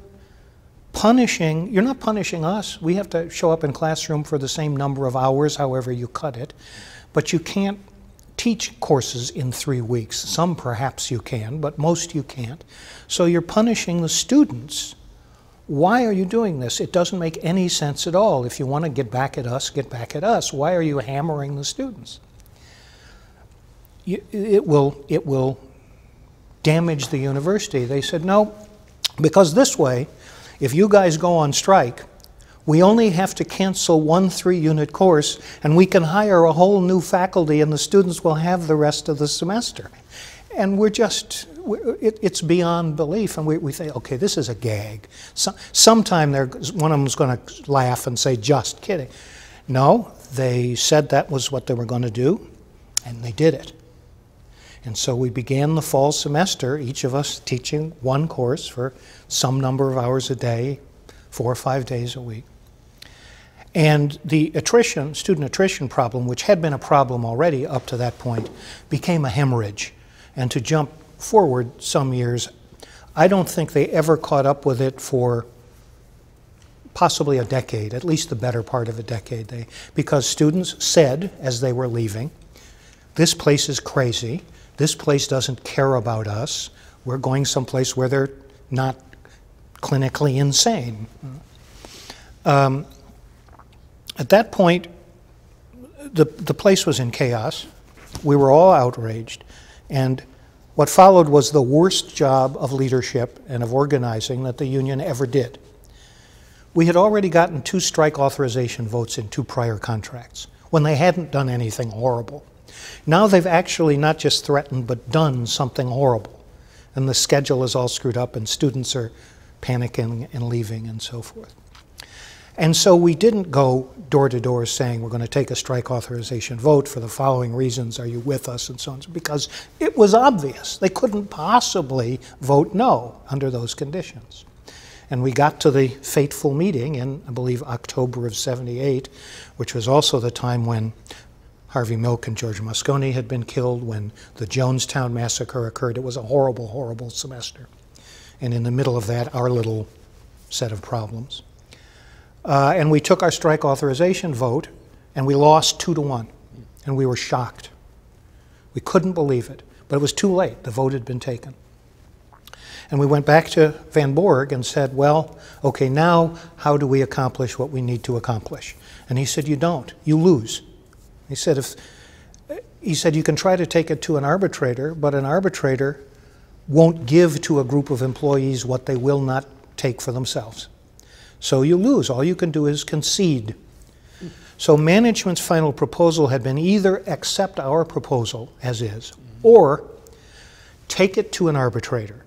punishing, you're not punishing us. We have to show up in classroom for the same number of hours, however you cut it, but you can't teach courses in three weeks. Some perhaps you can, but most you can't. So you're punishing the students. Why are you doing this? It doesn't make any sense at all. If you want to get back at us, get back at us. Why are you hammering the students? It will, it will damage the university. They said, no, because this way, if you guys go on strike, we only have to cancel one three unit course and we can hire a whole new faculty and the students will have the rest of the semester. And we're just, it, it's beyond belief. And we, we think, okay, this is a gag. So, sometime one of them's going to laugh and say, just kidding. No, they said that was what they were going to do, and they did it. And so we began the fall semester, each of us teaching one course for some number of hours a day, four or five days a week. And the attrition, student attrition problem, which had been a problem already up to that point, became a hemorrhage. And to jump forward some years, I don't think they ever caught up with it for possibly a decade, at least the better part of a decade. They, because students said as they were leaving, this place is crazy. This place doesn't care about us. We're going someplace where they're not clinically insane. Um, at that point, the, the place was in chaos. We were all outraged. And what followed was the worst job of leadership and of organizing that the union ever did. We had already gotten two strike authorization votes in two prior contracts when they hadn't done anything horrible. Now they've actually not just threatened, but done something horrible. And the schedule is all screwed up, and students are panicking and leaving and so forth. And so we didn't go door to door saying we're going to take a strike authorization vote for the following reasons. Are you with us? And so on. Because it was obvious. They couldn't possibly vote no under those conditions. And we got to the fateful meeting in, I believe, October of 78, which was also the time when Harvey Milk and George Moscone had been killed when the Jonestown massacre occurred. It was a horrible, horrible semester. And in the middle of that, our little set of problems. Uh, and we took our strike authorization vote, and we lost two to one. And we were shocked. We couldn't believe it. But it was too late. The vote had been taken. And we went back to Van Bourg and said, well, okay, now how do we accomplish what we need to accomplish? And he said, you don't. You lose. He said, if, he said, you can try to take it to an arbitrator, but an arbitrator won't give to a group of employees what they will not take for themselves. So you lose. All you can do is concede. So management's final proposal had been either accept our proposal as is, or take it to an arbitrator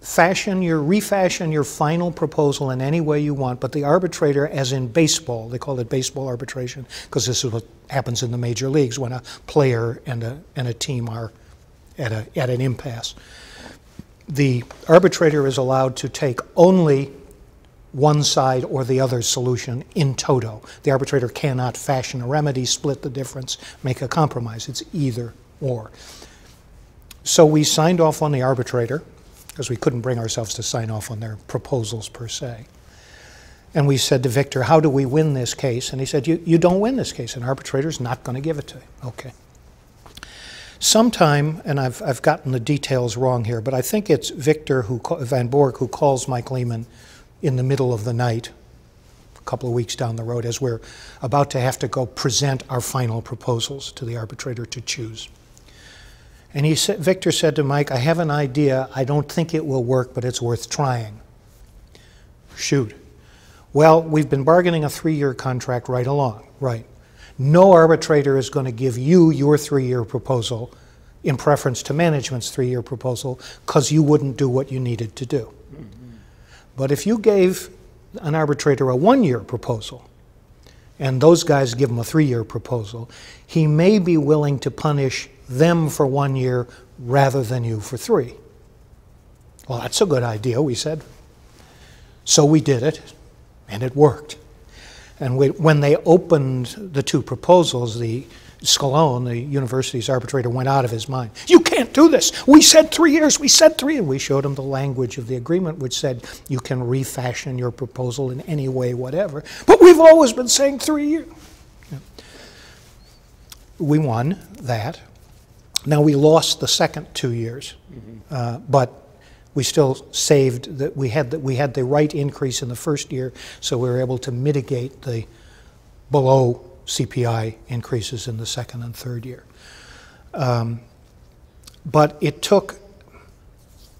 fashion your refashion your final proposal in any way you want but the arbitrator as in baseball they call it baseball arbitration because this is what happens in the major leagues when a player and a, and a team are at, a, at an impasse. The arbitrator is allowed to take only one side or the other solution in toto. The arbitrator cannot fashion a remedy split the difference make a compromise. It's either or. So we signed off on the arbitrator because we couldn't bring ourselves to sign off on their proposals per se. And we said to Victor, How do we win this case? And he said, You, you don't win this case. An arbitrator's not going to give it to you. Okay. Sometime, and I've, I've gotten the details wrong here, but I think it's Victor who, Van Bourg who calls Mike Lehman in the middle of the night, a couple of weeks down the road, as we're about to have to go present our final proposals to the arbitrator to choose. And he said, Victor said to Mike, I have an idea. I don't think it will work, but it's worth trying. Shoot. Well, we've been bargaining a three year contract right along. Right. No arbitrator is going to give you your three year proposal in preference to management's three year proposal because you wouldn't do what you needed to do. Mm -hmm. But if you gave an arbitrator a one year proposal, and those guys give him a three year proposal, he may be willing to punish them for one year rather than you for three. Well, that's a good idea, we said. So we did it, and it worked. And we, when they opened the two proposals, the Scalone, the university's arbitrator, went out of his mind. You can't do this. We said three years. We said three. And we showed him the language of the agreement, which said you can refashion your proposal in any way, whatever. But we've always been saying three years. we won that. Now we lost the second two years, uh, but we still saved that we had that we had the right increase in the first year, so we were able to mitigate the below CPI increases in the second and third year. Um, but it took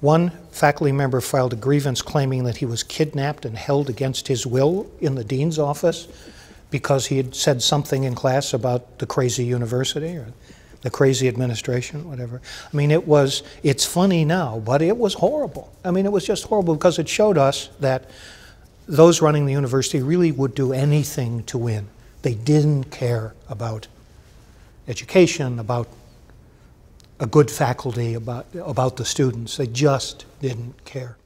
one faculty member filed a grievance claiming that he was kidnapped and held against his will in the dean's office because he had said something in class about the crazy university or the crazy administration, whatever. I mean, it was, it's funny now, but it was horrible. I mean, it was just horrible because it showed us that those running the university really would do anything to win. They didn't care about education, about a good faculty, about, about the students. They just didn't care.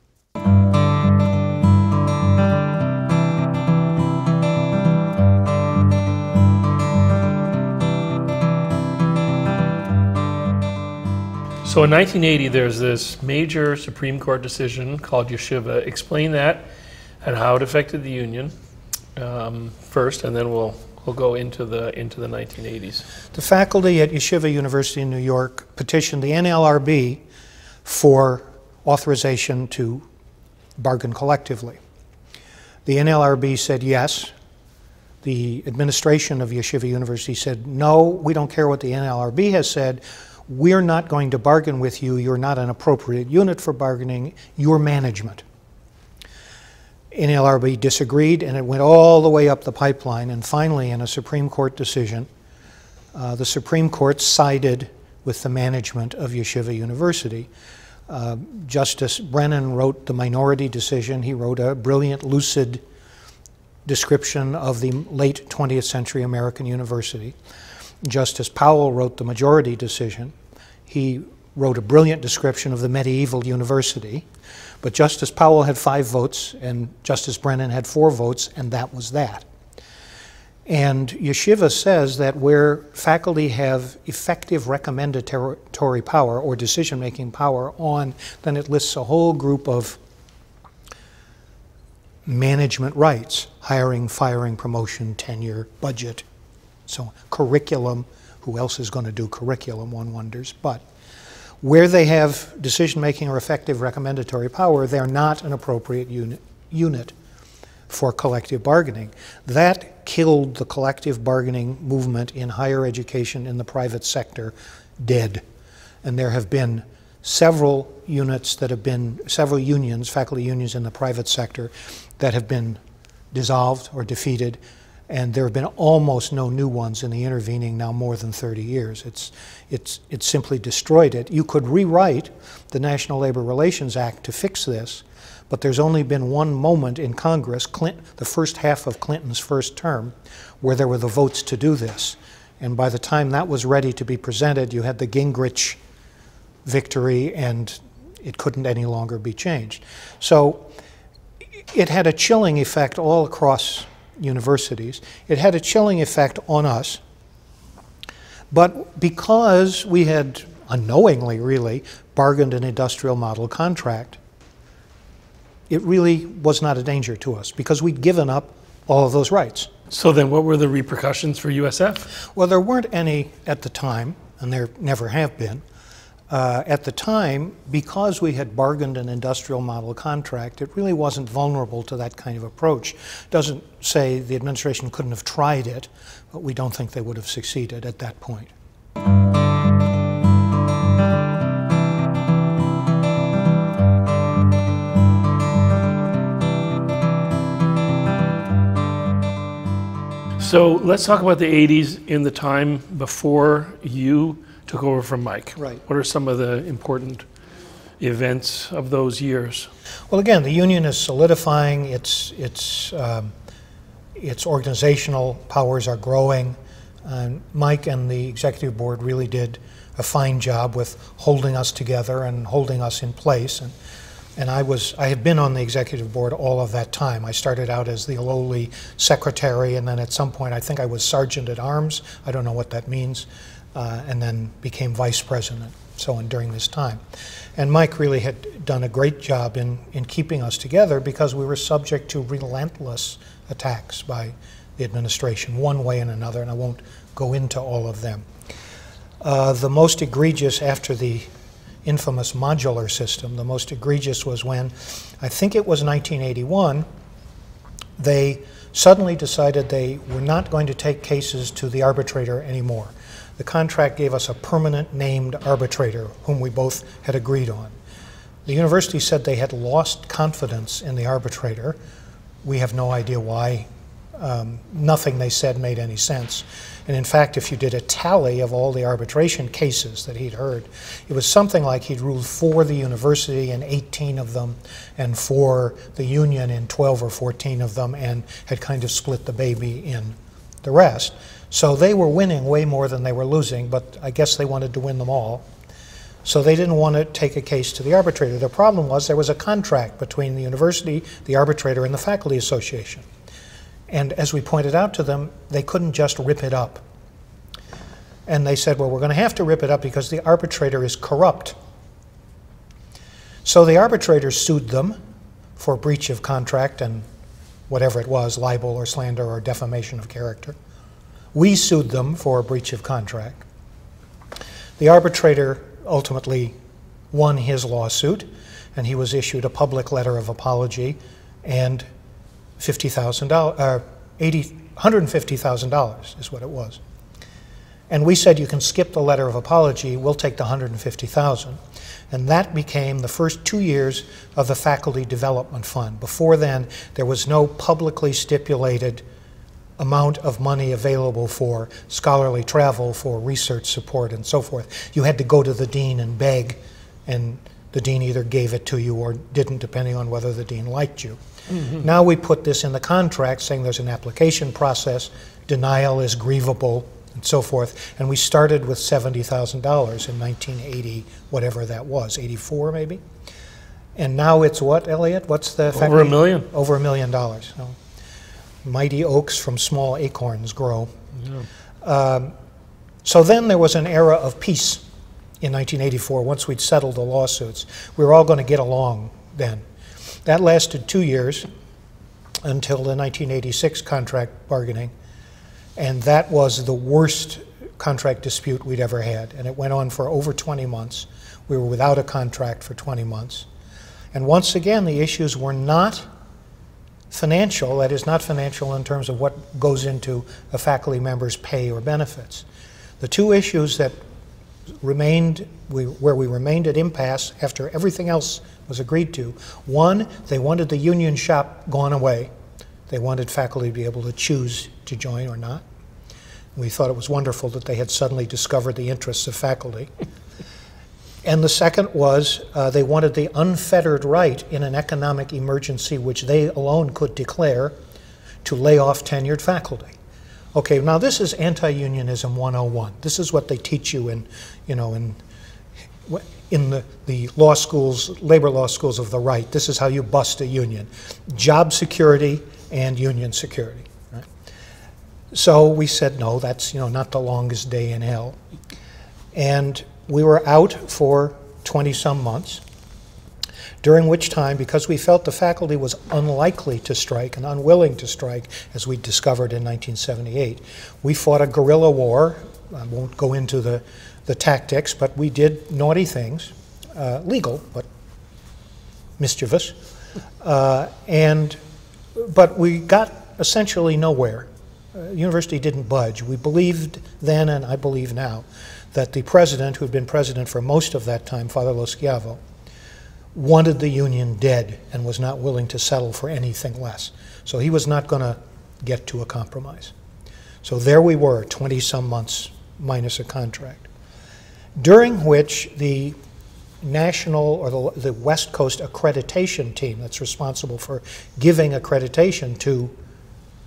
So in 1980, there's this major Supreme Court decision called Yeshiva. Explain that and how it affected the union um, first, and then we'll we'll go into the into the 1980s. The faculty at Yeshiva University in New York petitioned the NLRB for authorization to bargain collectively. The NLRB said yes. The administration of Yeshiva University said no, we don't care what the NLRB has said we're not going to bargain with you, you're not an appropriate unit for bargaining, your management. NLRB disagreed, and it went all the way up the pipeline. And finally, in a Supreme Court decision, uh, the Supreme Court sided with the management of Yeshiva University. Uh, Justice Brennan wrote the minority decision. He wrote a brilliant, lucid description of the late 20th century American university. Justice Powell wrote the majority decision. He wrote a brilliant description of the medieval university. But Justice Powell had five votes, and Justice Brennan had four votes, and that was that. And Yeshiva says that where faculty have effective recommendatory power or decision making power on, then it lists a whole group of management rights hiring, firing, promotion, tenure, budget, so curriculum, who else is going to do curriculum, one wonders. But where they have decision making or effective recommendatory power, they're not an appropriate unit, unit for collective bargaining. That killed the collective bargaining movement in higher education in the private sector dead. And there have been several units that have been, several unions, faculty unions in the private sector, that have been dissolved or defeated and there have been almost no new ones in the intervening now more than 30 years. It's, it's, it's simply destroyed it. You could rewrite the National Labor Relations Act to fix this, but there's only been one moment in Congress, the first half of Clinton's first term, where there were the votes to do this. And by the time that was ready to be presented, you had the Gingrich victory, and it couldn't any longer be changed. So it had a chilling effect all across universities. It had a chilling effect on us. But because we had unknowingly, really, bargained an industrial model contract, it really was not a danger to us because we'd given up all of those rights. So then, what were the repercussions for USF? Well, there weren't any at the time, and there never have been. Uh, at the time, because we had bargained an industrial model contract, it really wasn't vulnerable to that kind of approach. Doesn't say the administration couldn't have tried it, but we don't think they would have succeeded at that point. So let's talk about the 80s in the time before you took over from Mike. Right. What are some of the important events of those years? Well, again, the union is solidifying. Its its um, its organizational powers are growing. And Mike and the executive board really did a fine job with holding us together and holding us in place. And and I was I had been on the executive board all of that time. I started out as the lowly secretary, and then at some point I think I was sergeant at arms. I don't know what that means uh, and then became vice president, so on during this time. And Mike really had done a great job in, in keeping us together because we were subject to relentless attacks by the administration, one way and another, and I won't go into all of them. Uh, the most egregious after the infamous modular system, the most egregious was when, I think it was 1981, they suddenly decided they were not going to take cases to the arbitrator anymore. The contract gave us a permanent named arbitrator, whom we both had agreed on. The university said they had lost confidence in the arbitrator. We have no idea why. Um, nothing they said made any sense. And in fact, if you did a tally of all the arbitration cases that he'd heard, it was something like he'd ruled for the university in 18 of them and for the union in 12 or 14 of them and had kind of split the baby in the rest. So they were winning way more than they were losing, but I guess they wanted to win them all. So they didn't want to take a case to the arbitrator. The problem was there was a contract between the university, the arbitrator, and the faculty association. And as we pointed out to them, they couldn't just rip it up. And they said, well, we're going to have to rip it up because the arbitrator is corrupt. So the arbitrator sued them for breach of contract and whatever it was libel or slander or defamation of character. We sued them for a breach of contract. The arbitrator ultimately won his lawsuit, and he was issued a public letter of apology and $50,000, uh, 80, $150,000 is what it was. And we said, you can skip the letter of apology, we'll take the 150,000. And that became the first two years of the Faculty Development Fund. Before then, there was no publicly stipulated amount of money available for scholarly travel, for research support, and so forth. You had to go to the dean and beg, and the dean either gave it to you or didn't, depending on whether the dean liked you. Mm-hmm. Now we put this in the contract saying there's an application process, denial is grievable, and so forth. And we started with $70,000 in 1980, whatever that was, 84 maybe? And now it's what, Elliot? What's the Over a million. Over a million dollars. So, mighty oaks from small acorns grow. Yeah. Um, so then there was an era of peace in 1984 once we'd settled the lawsuits. We were all going to get along then. That lasted two years until the 1986 contract bargaining, and that was the worst contract dispute we'd ever had. And it went on for over 20 months. We were without a contract for 20 months. And once again, the issues were not financial, that is, not financial in terms of what goes into a faculty member's pay or benefits. The two issues that remained, we, where we remained at impasse after everything else was agreed to. One, they wanted the union shop gone away. They wanted faculty to be able to choose to join or not. We thought it was wonderful that they had suddenly discovered the interests of faculty. And the second was uh, they wanted the unfettered right in an economic emergency which they alone could declare to lay off tenured faculty. Okay, now this is anti-unionism 101. This is what they teach you in, you know, in in the, the law schools, labor law schools of the right. This is how you bust a union. Job security and union security. Right? So we said, no, that's you know not the longest day in hell. And we were out for 20 some months during which time, because we felt the faculty was unlikely to strike and unwilling to strike, as we discovered in 1978, we fought a guerrilla war. I won't go into the, the tactics, but we did naughty things, uh, legal, but mischievous. Uh, and, but we got essentially nowhere. Uh, university didn't budge. We believed then, and I believe now, that the president, who had been president for most of that time, Father Lo Schiavo, wanted the Union dead and was not willing to settle for anything less. So he was not going to get to a compromise. So there we were, 20 some months minus a contract, during which the national or the, the West Coast accreditation team that's responsible for giving accreditation to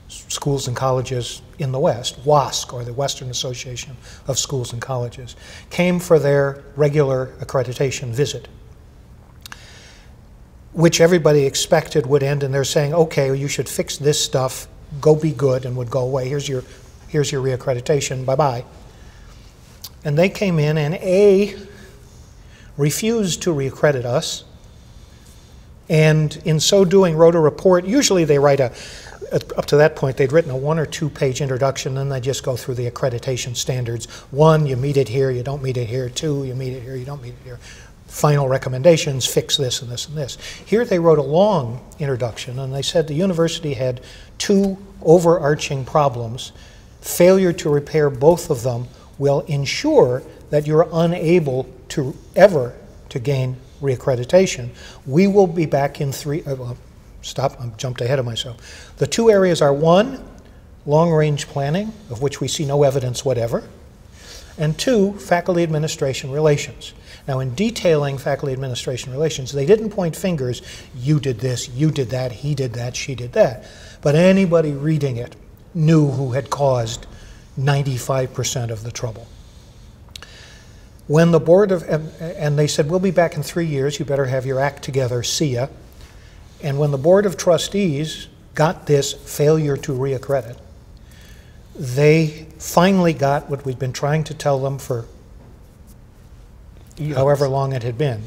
schools and colleges in the West, WASC, or the Western Association of Schools and Colleges, came for their regular accreditation visit which everybody expected would end, and they're saying, okay, you should fix this stuff, go be good, and would go away. Here's your, here's your reaccreditation, bye bye. And they came in, and A refused to reaccredit us, and in so doing wrote a report. Usually they write a, up to that point, they'd written a one or two page introduction, and they just go through the accreditation standards. One, you meet it here, you don't meet it here. Two, you meet it here, you don't meet it here. Final recommendations, fix this and this and this. Here they wrote a long introduction, and they said the university had two overarching problems. Failure to repair both of them will ensure that you're unable to ever to gain reaccreditation. We will be back in three. Uh, stop! I jumped ahead of myself. The two areas are one, long-range planning, of which we see no evidence whatever, and two, faculty administration relations. Now, in detailing faculty administration relations, they didn't point fingers. You did this, you did that, he did that, she did that. But anybody reading it knew who had caused 95% of the trouble. When the board of, and, and they said, we'll be back in three years, you better have your act together, see ya. And when the board of trustees got this failure to reaccredit, they finally got what we'd been trying to tell them for however long it had been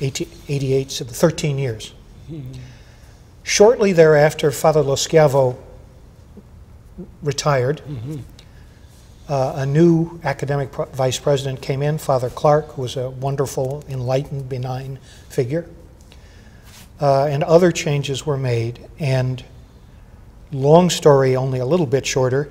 18, 88, so 13 years. Shortly thereafter, Father Lo Schiavo retired. Uh, a new academic pro- vice president came in, Father Clark, who was a wonderful, enlightened, benign figure. Uh, and other changes were made. And long story, only a little bit shorter,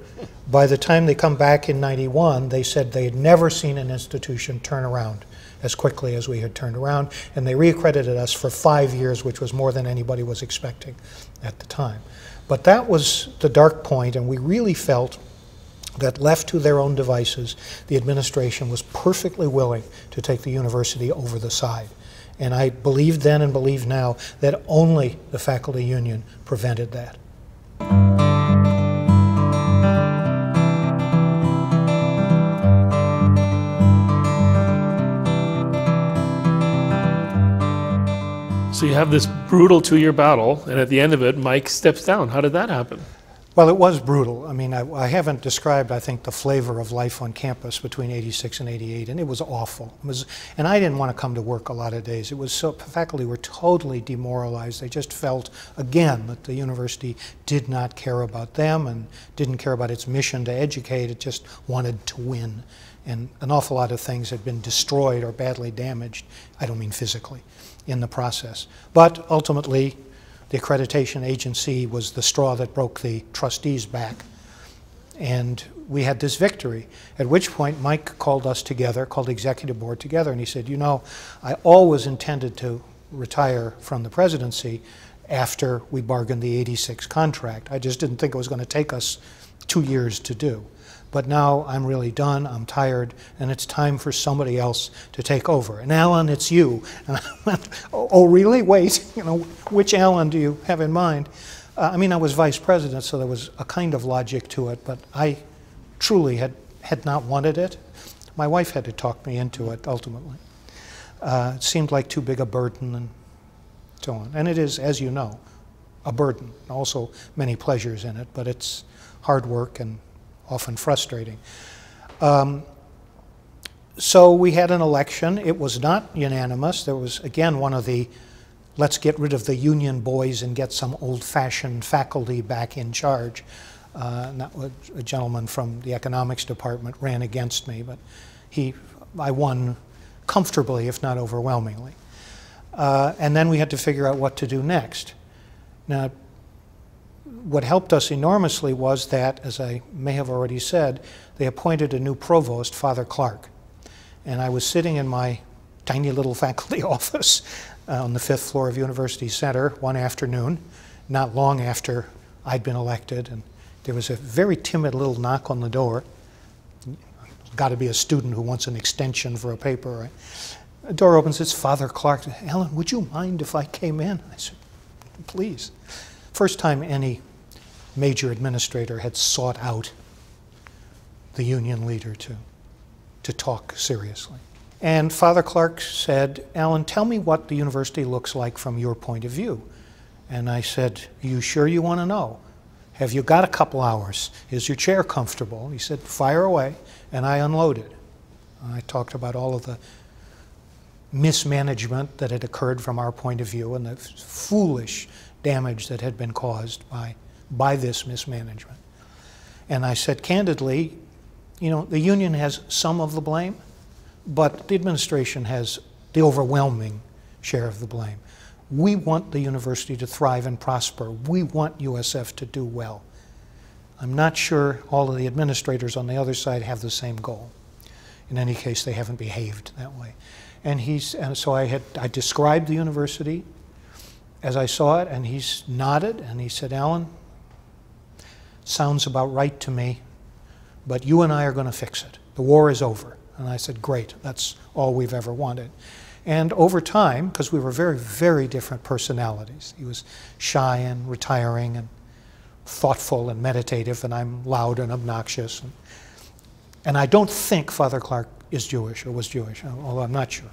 by the time they come back in 91, they said they had never seen an institution turn around as quickly as we had turned around. And they reaccredited us for five years, which was more than anybody was expecting at the time. But that was the dark point, and we really felt that left to their own devices, the administration was perfectly willing to take the university over the side. And I believed then and believe now that only the faculty union prevented that. So you have this brutal two-year battle, and at the end of it, Mike steps down. How did that happen? Well, it was brutal. I mean, I, I haven't described, I think, the flavor of life on campus between 86 and 88, and it was awful. It was, and I didn't want to come to work a lot of days. It was so, faculty were totally demoralized. They just felt, again, that the university did not care about them and didn't care about its mission to educate. It just wanted to win. And an awful lot of things had been destroyed or badly damaged. I don't mean physically, in the process. But ultimately, the accreditation agency was the straw that broke the trustees' back. And we had this victory, at which point Mike called us together, called the executive board together, and he said, You know, I always intended to retire from the presidency after we bargained the 86 contract. I just didn't think it was going to take us two years to do. But now I'm really done, I'm tired, and it's time for somebody else to take over. And Alan, it's you. And I went, oh, oh, really? Wait, you know, which Alan do you have in mind? Uh, I mean, I was vice president, so there was a kind of logic to it, but I truly had, had not wanted it. My wife had to talk me into it ultimately. Uh, it seemed like too big a burden and so on. And it is, as you know, a burden. Also, many pleasures in it, but it's hard work and often frustrating. Um, so we had an election. It was not unanimous. There was, again, one of the let's get rid of the union boys and get some old fashioned faculty back in charge. Uh, was a gentleman from the economics department ran against me, but he, I won comfortably, if not overwhelmingly. Uh, and then we had to figure out what to do next. Now, what helped us enormously was that, as I may have already said, they appointed a new provost, Father Clark. And I was sitting in my tiny little faculty office uh, on the fifth floor of University Center one afternoon, not long after I'd been elected, and there was a very timid little knock on the door. Got to be a student who wants an extension for a paper. Right? The door opens, it's Father Clark. Ellen, would you mind if I came in? I said, please. First time any major administrator had sought out the union leader to, to talk seriously. And Father Clark said, Alan, tell me what the university looks like from your point of view. And I said, You sure you want to know? Have you got a couple hours? Is your chair comfortable? He said, Fire away. And I unloaded. I talked about all of the mismanagement that had occurred from our point of view and the foolish damage that had been caused by by this mismanagement. And I said candidly, you know, the union has some of the blame, but the administration has the overwhelming share of the blame. We want the university to thrive and prosper. We want USF to do well. I'm not sure all of the administrators on the other side have the same goal. In any case, they haven't behaved that way. And he's and so I had I described the university as I saw it, and he's nodded and he said, "Alan, sounds about right to me, but you and I are going to fix it. The war is over." And I said, "Great. That's all we've ever wanted." And over time, because we were very, very different personalities, he was shy and retiring and thoughtful and meditative, and I'm loud and obnoxious. And, and I don't think Father Clark is Jewish or was Jewish, although I'm not sure.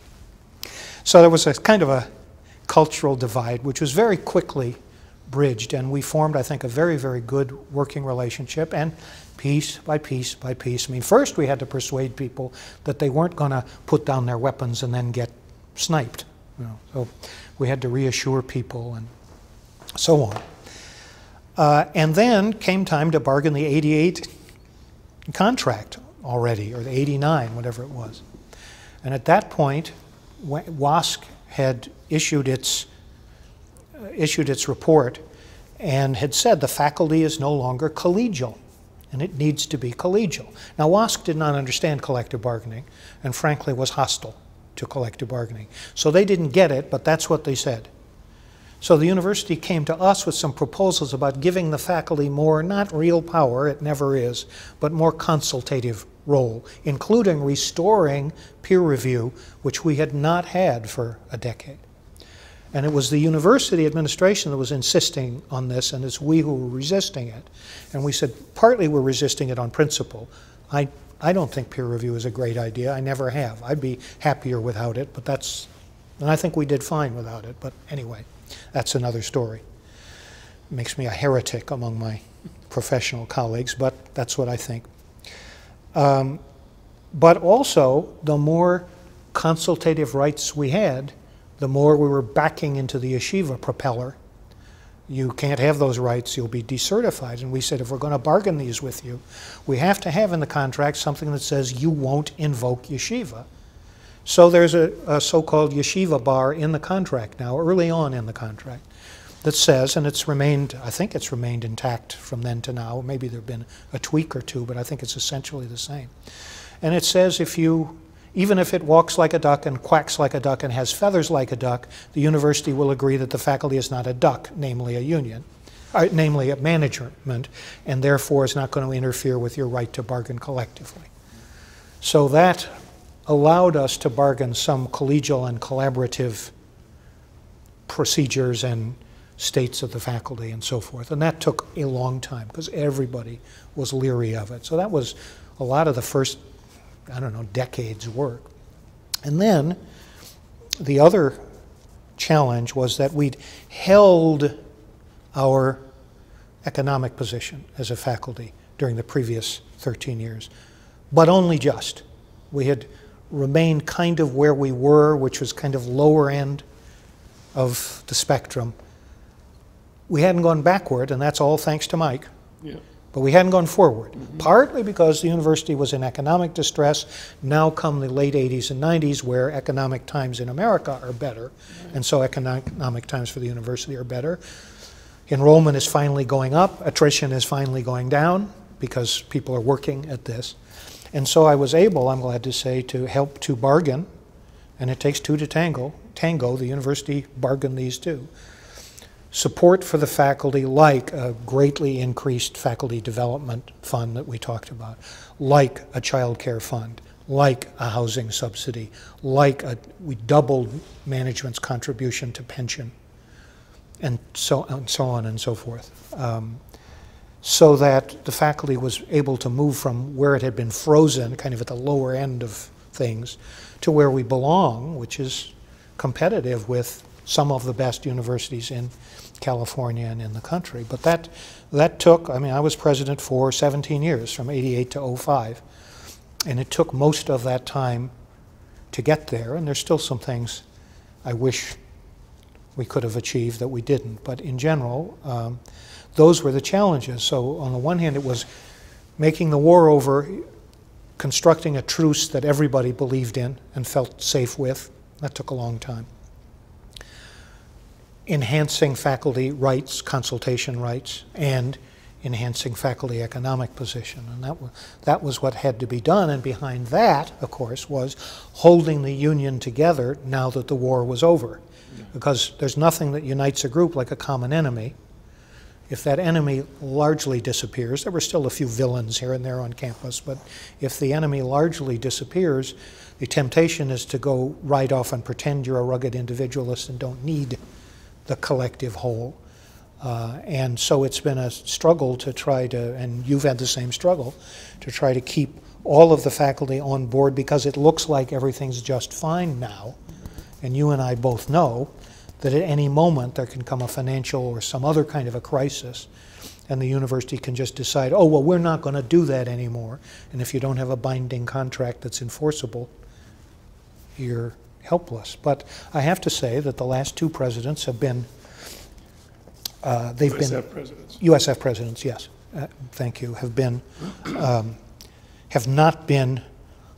So there was a kind of a cultural divide, which was very quickly bridged, and we formed, I think, a very, very good working relationship. And piece by piece by piece. I mean, first we had to persuade people that they weren't going to put down their weapons and then get sniped. You know, so we had to reassure people and so on. Uh, and then came time to bargain the 88 contract already, or the 89, whatever it was. And at that point, WASC had issued its, issued its report and had said the faculty is no longer collegial and it needs to be collegial. Now, WASC did not understand collective bargaining and frankly was hostile to collective bargaining. So they didn't get it, but that's what they said. So the university came to us with some proposals about giving the faculty more, not real power, it never is, but more consultative role, including restoring peer review, which we had not had for a decade. And it was the university administration that was insisting on this, and it's we who were resisting it. And we said, partly we're resisting it on principle. I, I don't think peer review is a great idea. I never have. I'd be happier without it, but that's, and I think we did fine without it. But anyway. That's another story. It makes me a heretic among my professional colleagues, but that's what I think. Um, but also, the more consultative rights we had, the more we were backing into the yeshiva propeller. You can't have those rights, you'll be decertified. And we said, if we're going to bargain these with you, we have to have in the contract something that says you won't invoke yeshiva. So there's a, a so-called yeshiva bar in the contract now, early on in the contract, that says, and it's remained, I think it's remained intact from then to now. Maybe there've been a tweak or two, but I think it's essentially the same. And it says if you, even if it walks like a duck and quacks like a duck and has feathers like a duck, the university will agree that the faculty is not a duck, namely a union. Uh, namely a management, and therefore is not going to interfere with your right to bargain collectively. So that allowed us to bargain some collegial and collaborative procedures and states of the faculty and so forth. And that took a long time because everybody was leery of it. So that was a lot of the first, I don't know, decades work. And then the other challenge was that we'd held our economic position as a faculty during the previous 13 years, but only just. We had remained kind of where we were, which was kind of lower end of the spectrum. We hadn't gone backward, and that's all thanks to Mike. Yeah. But we hadn't gone forward, mm -hmm. partly because the university was in economic distress. Now come the late 80s and 90s, where economic times in America are better, right. and so economic times for the university are better. Enrollment is finally going up, attrition is finally going down because people are working at this. And so I was able, I'm glad to say, to help to bargain, and it takes two to tango. Tango, the university bargained these two. Support for the faculty, like a greatly increased faculty development fund that we talked about, like a child care fund, like a housing subsidy, like a, we doubled management's contribution to pension, and so, and so on and so forth. Um, so that the faculty was able to move from where it had been frozen, kind of at the lower end of things, to where we belong, which is competitive with some of the best universities in California and in the country. But that, that took, I mean, I was president for 17 years, from 88 to 05, and it took most of that time to get there, and there's still some things I wish we could have achieved that we didn't. But in general, um, those were the challenges. So on the one hand, it was making the war over, constructing a truce that everybody believed in and felt safe with. That took a long time. Enhancing faculty rights, consultation rights, and enhancing faculty economic position. And that, that was what had to be done. And behind that, of course, was holding the union together now that the war was over. Because there's nothing that unites a group like a common enemy. If that enemy largely disappears, there were still a few villains here and there on campus, but if the enemy largely disappears, the temptation is to go right off and pretend you're a rugged individualist and don't need the collective whole. Uh, and so it's been a struggle to try to, and you've had the same struggle, to try to keep all of the faculty on board because it looks like everything's just fine now. And you and I both know that at any moment there can come a financial or some other kind of a crisis and the university can just decide, oh, well, we're not going to do that anymore. And if you don't have a binding contract that's enforceable, you're helpless. But I have to say that the last two presidents have been uh, they've USF been presidents. USF presidents, yes. Uh, thank you. Have been um, have not been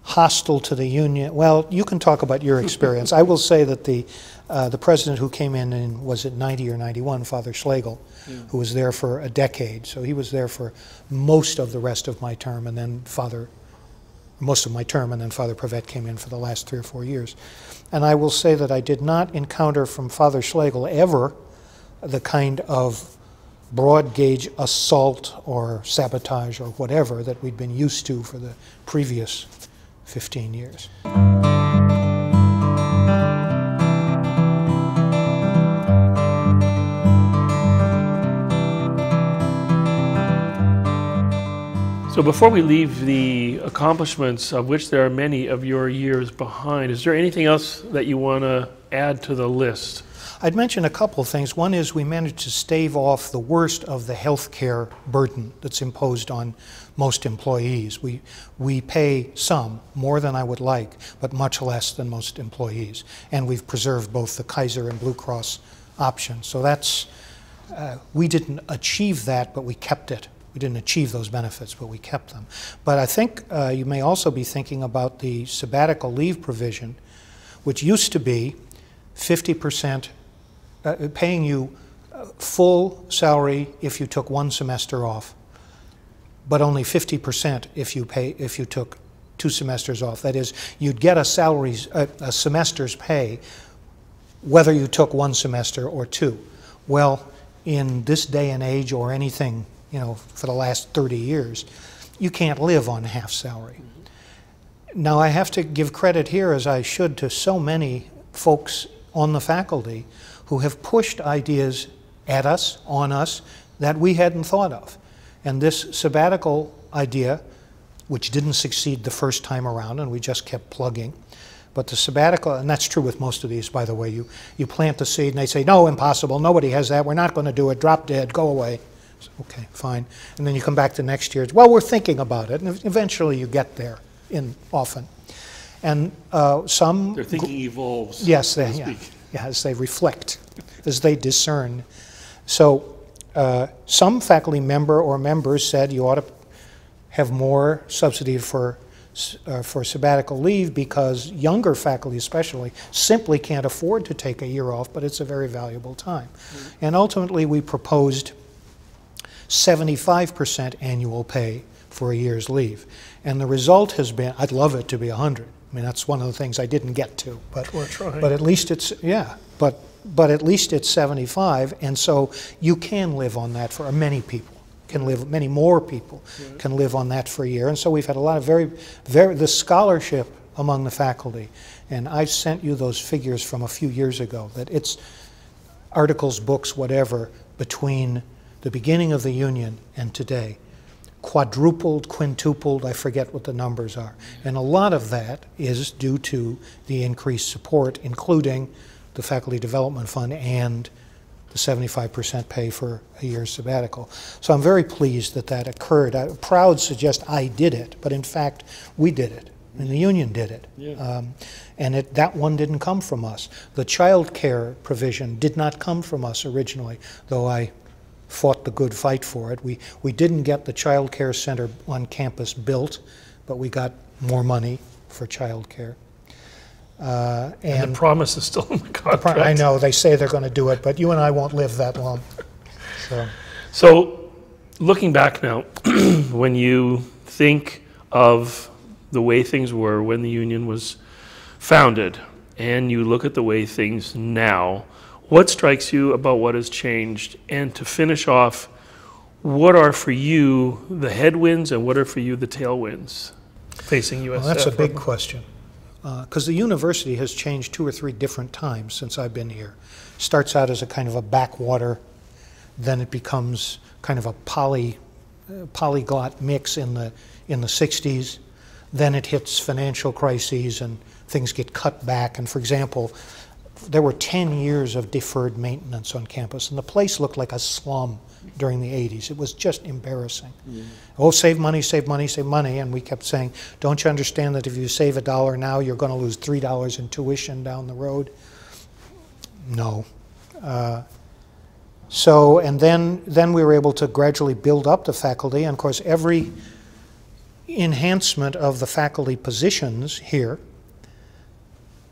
hostile to the union. Well, you can talk about your experience. I will say that the uh, the president who came in in was it 90 or 91, Father Schlegel, yeah. who was there for a decade. So he was there for most of the rest of my term, and then Father most of my term, and then Father Privett came in for the last three or four years. And I will say that I did not encounter from Father Schlegel ever the kind of broad gauge assault or sabotage or whatever that we'd been used to for the previous 15 years. So before we leave the accomplishments, of which there are many of your years behind, is there anything else that you want to add to the list? I'd mention a couple of things. One is we managed to stave off the worst of the health care burden that's imposed on most employees. We, we pay some, more than I would like, but much less than most employees. And we've preserved both the Kaiser and Blue Cross options. So that's, uh, we didn't achieve that, but we kept it. We didn't achieve those benefits, but we kept them. But I think uh, you may also be thinking about the sabbatical leave provision, which used to be 50% uh, paying you uh, full salary if you took one semester off, but only 50% if you pay if you took two semesters off. That is, you'd get a salary's a, a semester's pay whether you took one semester or two. Well, in this day and age, or anything you know for the last 30 years, you can't live on half salary. Now, I have to give credit here, as I should, to so many folks on the faculty who have pushed ideas at us, on us, that we hadn't thought of. And this sabbatical idea, which didn't succeed the first time around, and we just kept plugging, but the sabbatical, and that's true with most of these, by the way, you, you plant the seed and they say, no, impossible, nobody has that, we're not going to do it, drop dead, go away. So, okay, fine. And then you come back to next year, well, we're thinking about it, and eventually you get there, in often. And uh, some. Their thinking evolves. Yes, they, yeah as they reflect, as they discern. So uh, some faculty member or members said you ought to have more subsidy for uh, for sabbatical leave because younger faculty especially simply can't afford to take a year off, but it's a very valuable time. Mm -hmm. And ultimately we proposed 75% annual pay for a year's leave. And the result has been, I'd love it to be 100. I mean, that's one of the things I didn't get to, but We're trying. but at least it's yeah, but but at least it's 75, and so you can live on that for many people can live many more people can live on that for a year, and so we've had a lot of very very the scholarship among the faculty, and I sent you those figures from a few years ago that it's articles, books, whatever between the beginning of the union and today quadrupled, quintupled, I forget what the numbers are. And a lot of that is due to the increased support, including the Faculty Development Fund and the 75% pay for a year's sabbatical. So I'm very pleased that that occurred. I, proud suggest I did it, but in fact, we did it. and the union did it. Yeah. Um, and it, that one didn't come from us. The child care provision did not come from us originally, though I fought the good fight for it. We, we didn't get the child care center on campus built, but we got more money for child care. Uh, And and the promise is still in the contract. I know, they say they're going to do it, but you and I won't live that long. So, So, looking back now, when you think of the way things were when the union was founded, and you look at the way things now, what strikes you about what has changed? And to finish off, what are for you the headwinds and what are for you the tailwinds facing USF? well, that's a big question. Because the university has changed two or three different times since I've been here. Starts out as a kind of a backwater, then it becomes kind of a poly, uh, polyglot mix in the, in the 60s. Then it hits financial crises and things get cut back. And for example, there were 10 years of deferred maintenance on campus, and the place looked like a slum during the 80s. It was just embarrassing. Oh, save money, save money, save money. And we kept saying, don't you understand that if you save a dollar now, you're going to lose $3 in tuition down the road? No. Uh, so, and then, then we were able to gradually build up the faculty, and of course, every enhancement of the faculty positions here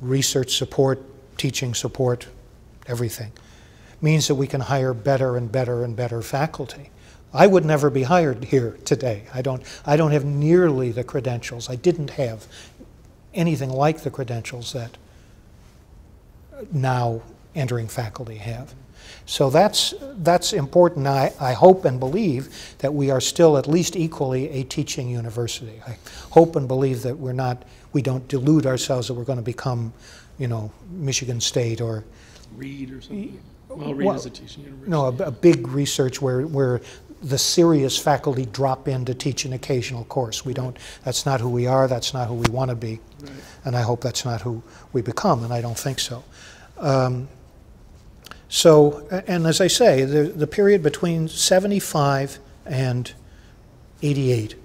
research support, teaching support, everything means that we can hire better and better and better faculty. I would never be hired here today. I don't, I don't have nearly the credentials. I didn't have anything like the credentials that now entering faculty have. So that's, that's important. I, I hope and believe that we are still at least equally a teaching university. I hope and believe that we're not, we don't delude ourselves that we're going to become, you know, Michigan State or Reed or something. Well, Reed well, is a teaching university. no, a, a big research where, where the serious faculty drop in to teach an occasional course. We don't, that's not who we are, that's not who we want to be, Right. and I hope that's not who we become, and I don't think so. Um, so, and as I say, the, the period between 75 and 88,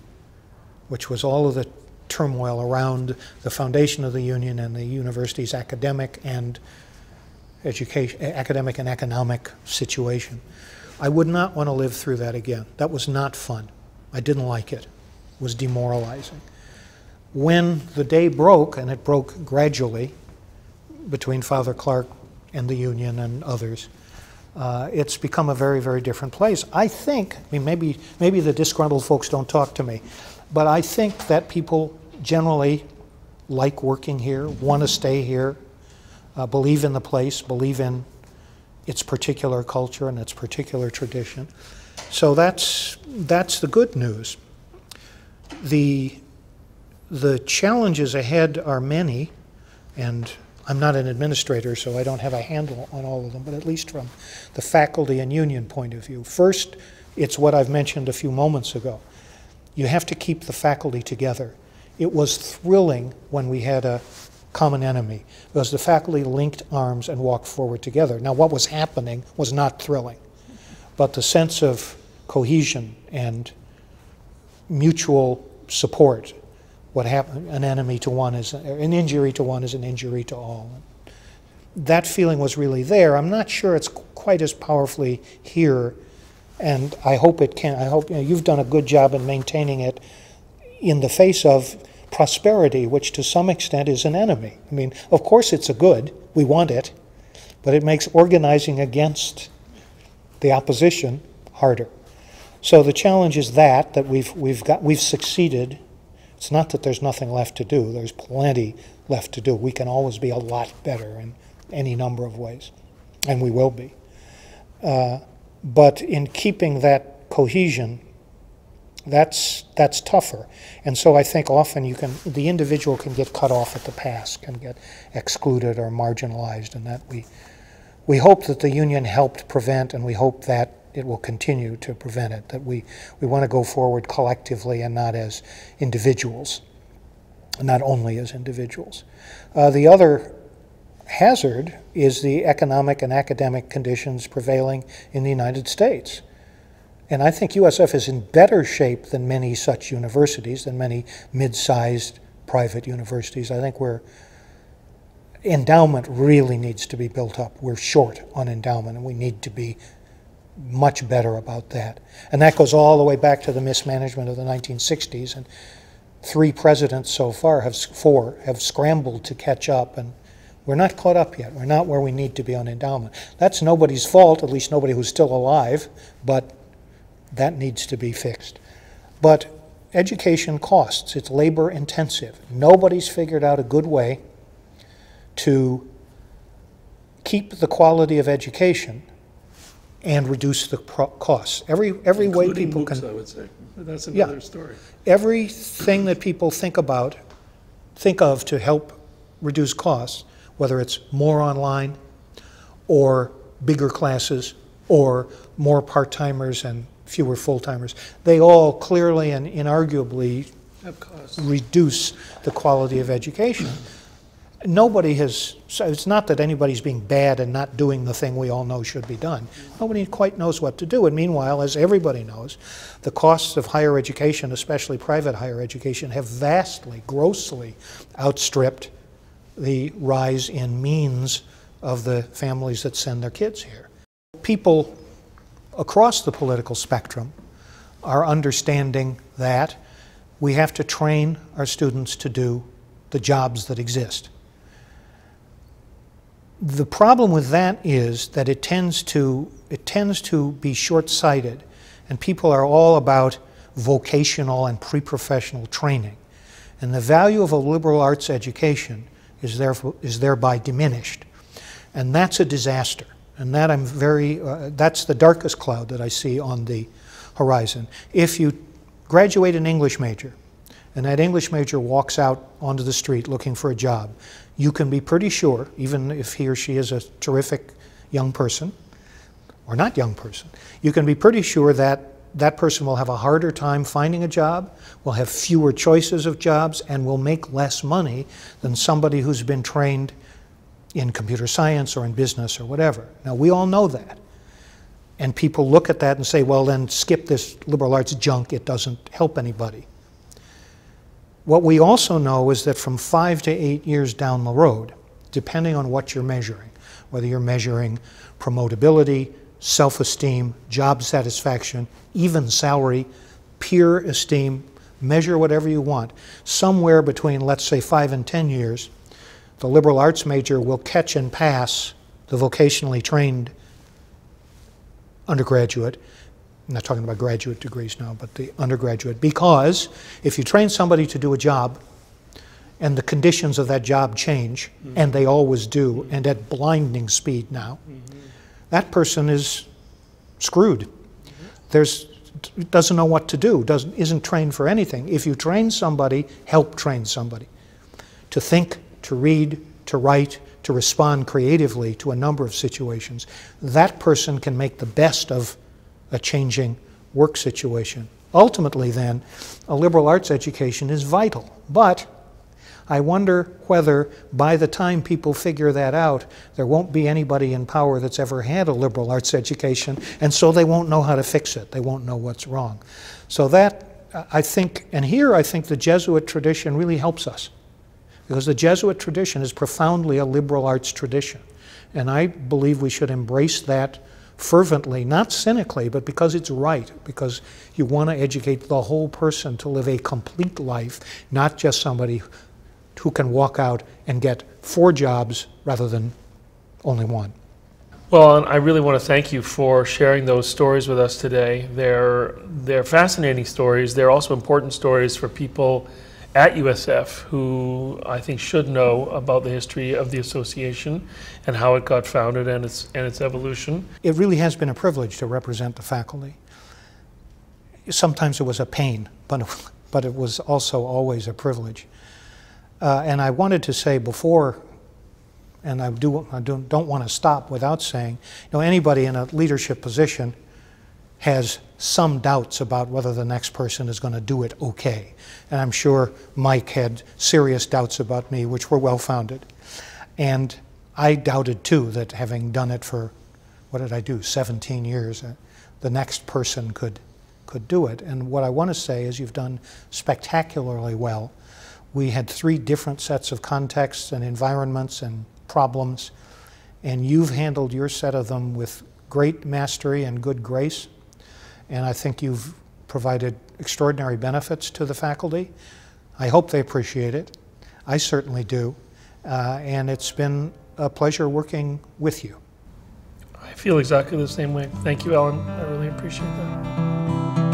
which was all of the turmoil around the foundation of the union and the university's academic and education, academic and economic situation. I would not want to live through that again. That was not fun. I didn't like it. It was demoralizing. When the day broke, and it broke gradually between Father Clark and the union and others, uh, it's become a very, very different place. I think, I mean, maybe, maybe the disgruntled folks don't talk to me, but I think that people generally like working here, want to stay here, uh, believe in the place, believe in its particular culture and its particular tradition. So that's, that's the good news. The, the challenges ahead are many, and I'm not an administrator, so I don't have a handle on all of them, but at least from the faculty and union point of view. First, it's what I've mentioned a few moments ago. You have to keep the faculty together. It was thrilling when we had a common enemy because the faculty linked arms and walked forward together. Now, what was happening was not thrilling, but the sense of cohesion and mutual support. What happened? An enemy to one is an injury to one is an injury to all. That feeling was really there. I'm not sure it's quite as powerfully here, and I hope it can. I hope you know, you've done a good job in maintaining it in the face of prosperity, which to some extent is an enemy. I mean, of course, it's a good. We want it, but it makes organizing against the opposition harder. So the challenge is that that we've we've got we've succeeded. It's not that there's nothing left to do. There's plenty left to do. We can always be a lot better in any number of ways, and we will be. Uh, but in keeping that cohesion, that's that's tougher. And so I think often you can the individual can get cut off at the pass, can get excluded or marginalized, and that we we hope that the union helped prevent, and we hope that it will continue to prevent it. That we we want to go forward collectively and not as individuals, not only as individuals. Uh, the other hazard is the economic and academic conditions prevailing in the United States. And I think USF is in better shape than many such universities, than many mid sized private universities. I think we're endowment really needs to be built up. We're short on endowment, and we need to be much better about that. And that goes all the way back to the mismanagement of the 1960s. And three presidents so far have four have scrambled to catch up, and we're not caught up yet. We're not where we need to be on endowment. That's nobody's fault, at least nobody who's still alive, but that needs to be fixed. But education costs. It's labor intensive. Nobody's figured out a good way to keep the quality of education and reduce the pro- costs. Every, every way people MOOCs, can, I would say. That's Yeah. another story. everything that people think about, think of to help reduce costs, whether it's more online or bigger classes or more part-timers and fewer full-timers, they all clearly and inarguably reduce the quality of education. Nobody has, so it's not that anybody's being bad and not doing the thing we all know should be done. Nobody quite knows what to do. And meanwhile, as everybody knows, the costs of higher education, especially private higher education, have vastly, grossly outstripped the rise in means of the families that send their kids here. People across the political spectrum are understanding that we have to train our students to do the jobs that exist. The problem with that is that it tends to it tends to be short-sighted, and people are all about vocational and pre-professional training, and the value of a liberal arts education is therefore is thereby diminished, and that's a disaster. And that I'm very uh, that's the darkest cloud that I see on the horizon. If you graduate an English major, and that English major walks out onto the street looking for a job, you can be pretty sure, even if he or she is a terrific young person, or not young person, you can be pretty sure that that person will have a harder time finding a job, will have fewer choices of jobs, and will make less money than somebody who's been trained in computer science or in business or whatever. Now, we all know that. And people look at that and say, well, then skip this liberal arts junk, it doesn't help anybody. What we also know is that from five to eight years down the road, depending on what you're measuring, whether you're measuring promotability, self esteem, job satisfaction, even salary, peer esteem, measure whatever you want, somewhere between, let's say, five and ten years, the liberal arts major will catch and pass the vocationally trained undergraduate. I'm not talking about graduate degrees now, but the undergraduate. Because if you train somebody to do a job and the conditions of that job change, mm-hmm. and they always do, and at blinding speed now, mm-hmm. that person is screwed. Mm-hmm. There's doesn't know what to do, doesn't isn't trained for anything. If you train somebody, help train somebody to think, to read, to write, to respond creatively to a number of situations, that person can make the best of a changing work situation. Ultimately, then, a liberal arts education is vital. But I wonder whether by the time people figure that out, there won't be anybody in power that's ever had a liberal arts education, and so they won't know how to fix it. They won't know what's wrong. So, that, uh, I think, and here I think the Jesuit tradition really helps us because the Jesuit tradition is profoundly a liberal arts tradition. And I believe we should embrace that fervently, not cynically, but because it's right, because you want to educate the whole person to live a complete life, not just somebody who can walk out and get four jobs rather than only one. Well, I really want to thank you for sharing those stories with us today. They're they're fascinating stories. They're also important stories for people at USF who I think should know about the history of the association and how it got founded and its and its evolution. It really has been a privilege to represent the faculty. Sometimes it was a pain, but, but it was also always a privilege. Uh, and I wanted to say before, and I, do, I don't, don't want to stop without saying, you know, anybody in a leadership position has some doubts about whether the next person is going to do it okay. And I'm sure Mike had serious doubts about me, which were well founded. And I doubted too that having done it for, what did I do, 17 years, uh, the next person could, could do it. And what I want to say is you've done spectacularly well we had three different sets of contexts and environments and problems, and you've handled your set of them with great mastery and good grace. And I think you've provided extraordinary benefits to the faculty. I hope they appreciate it. I certainly do. Uh, and it's been a pleasure working with you. I feel exactly the same way. Thank you, Alan. I really appreciate that.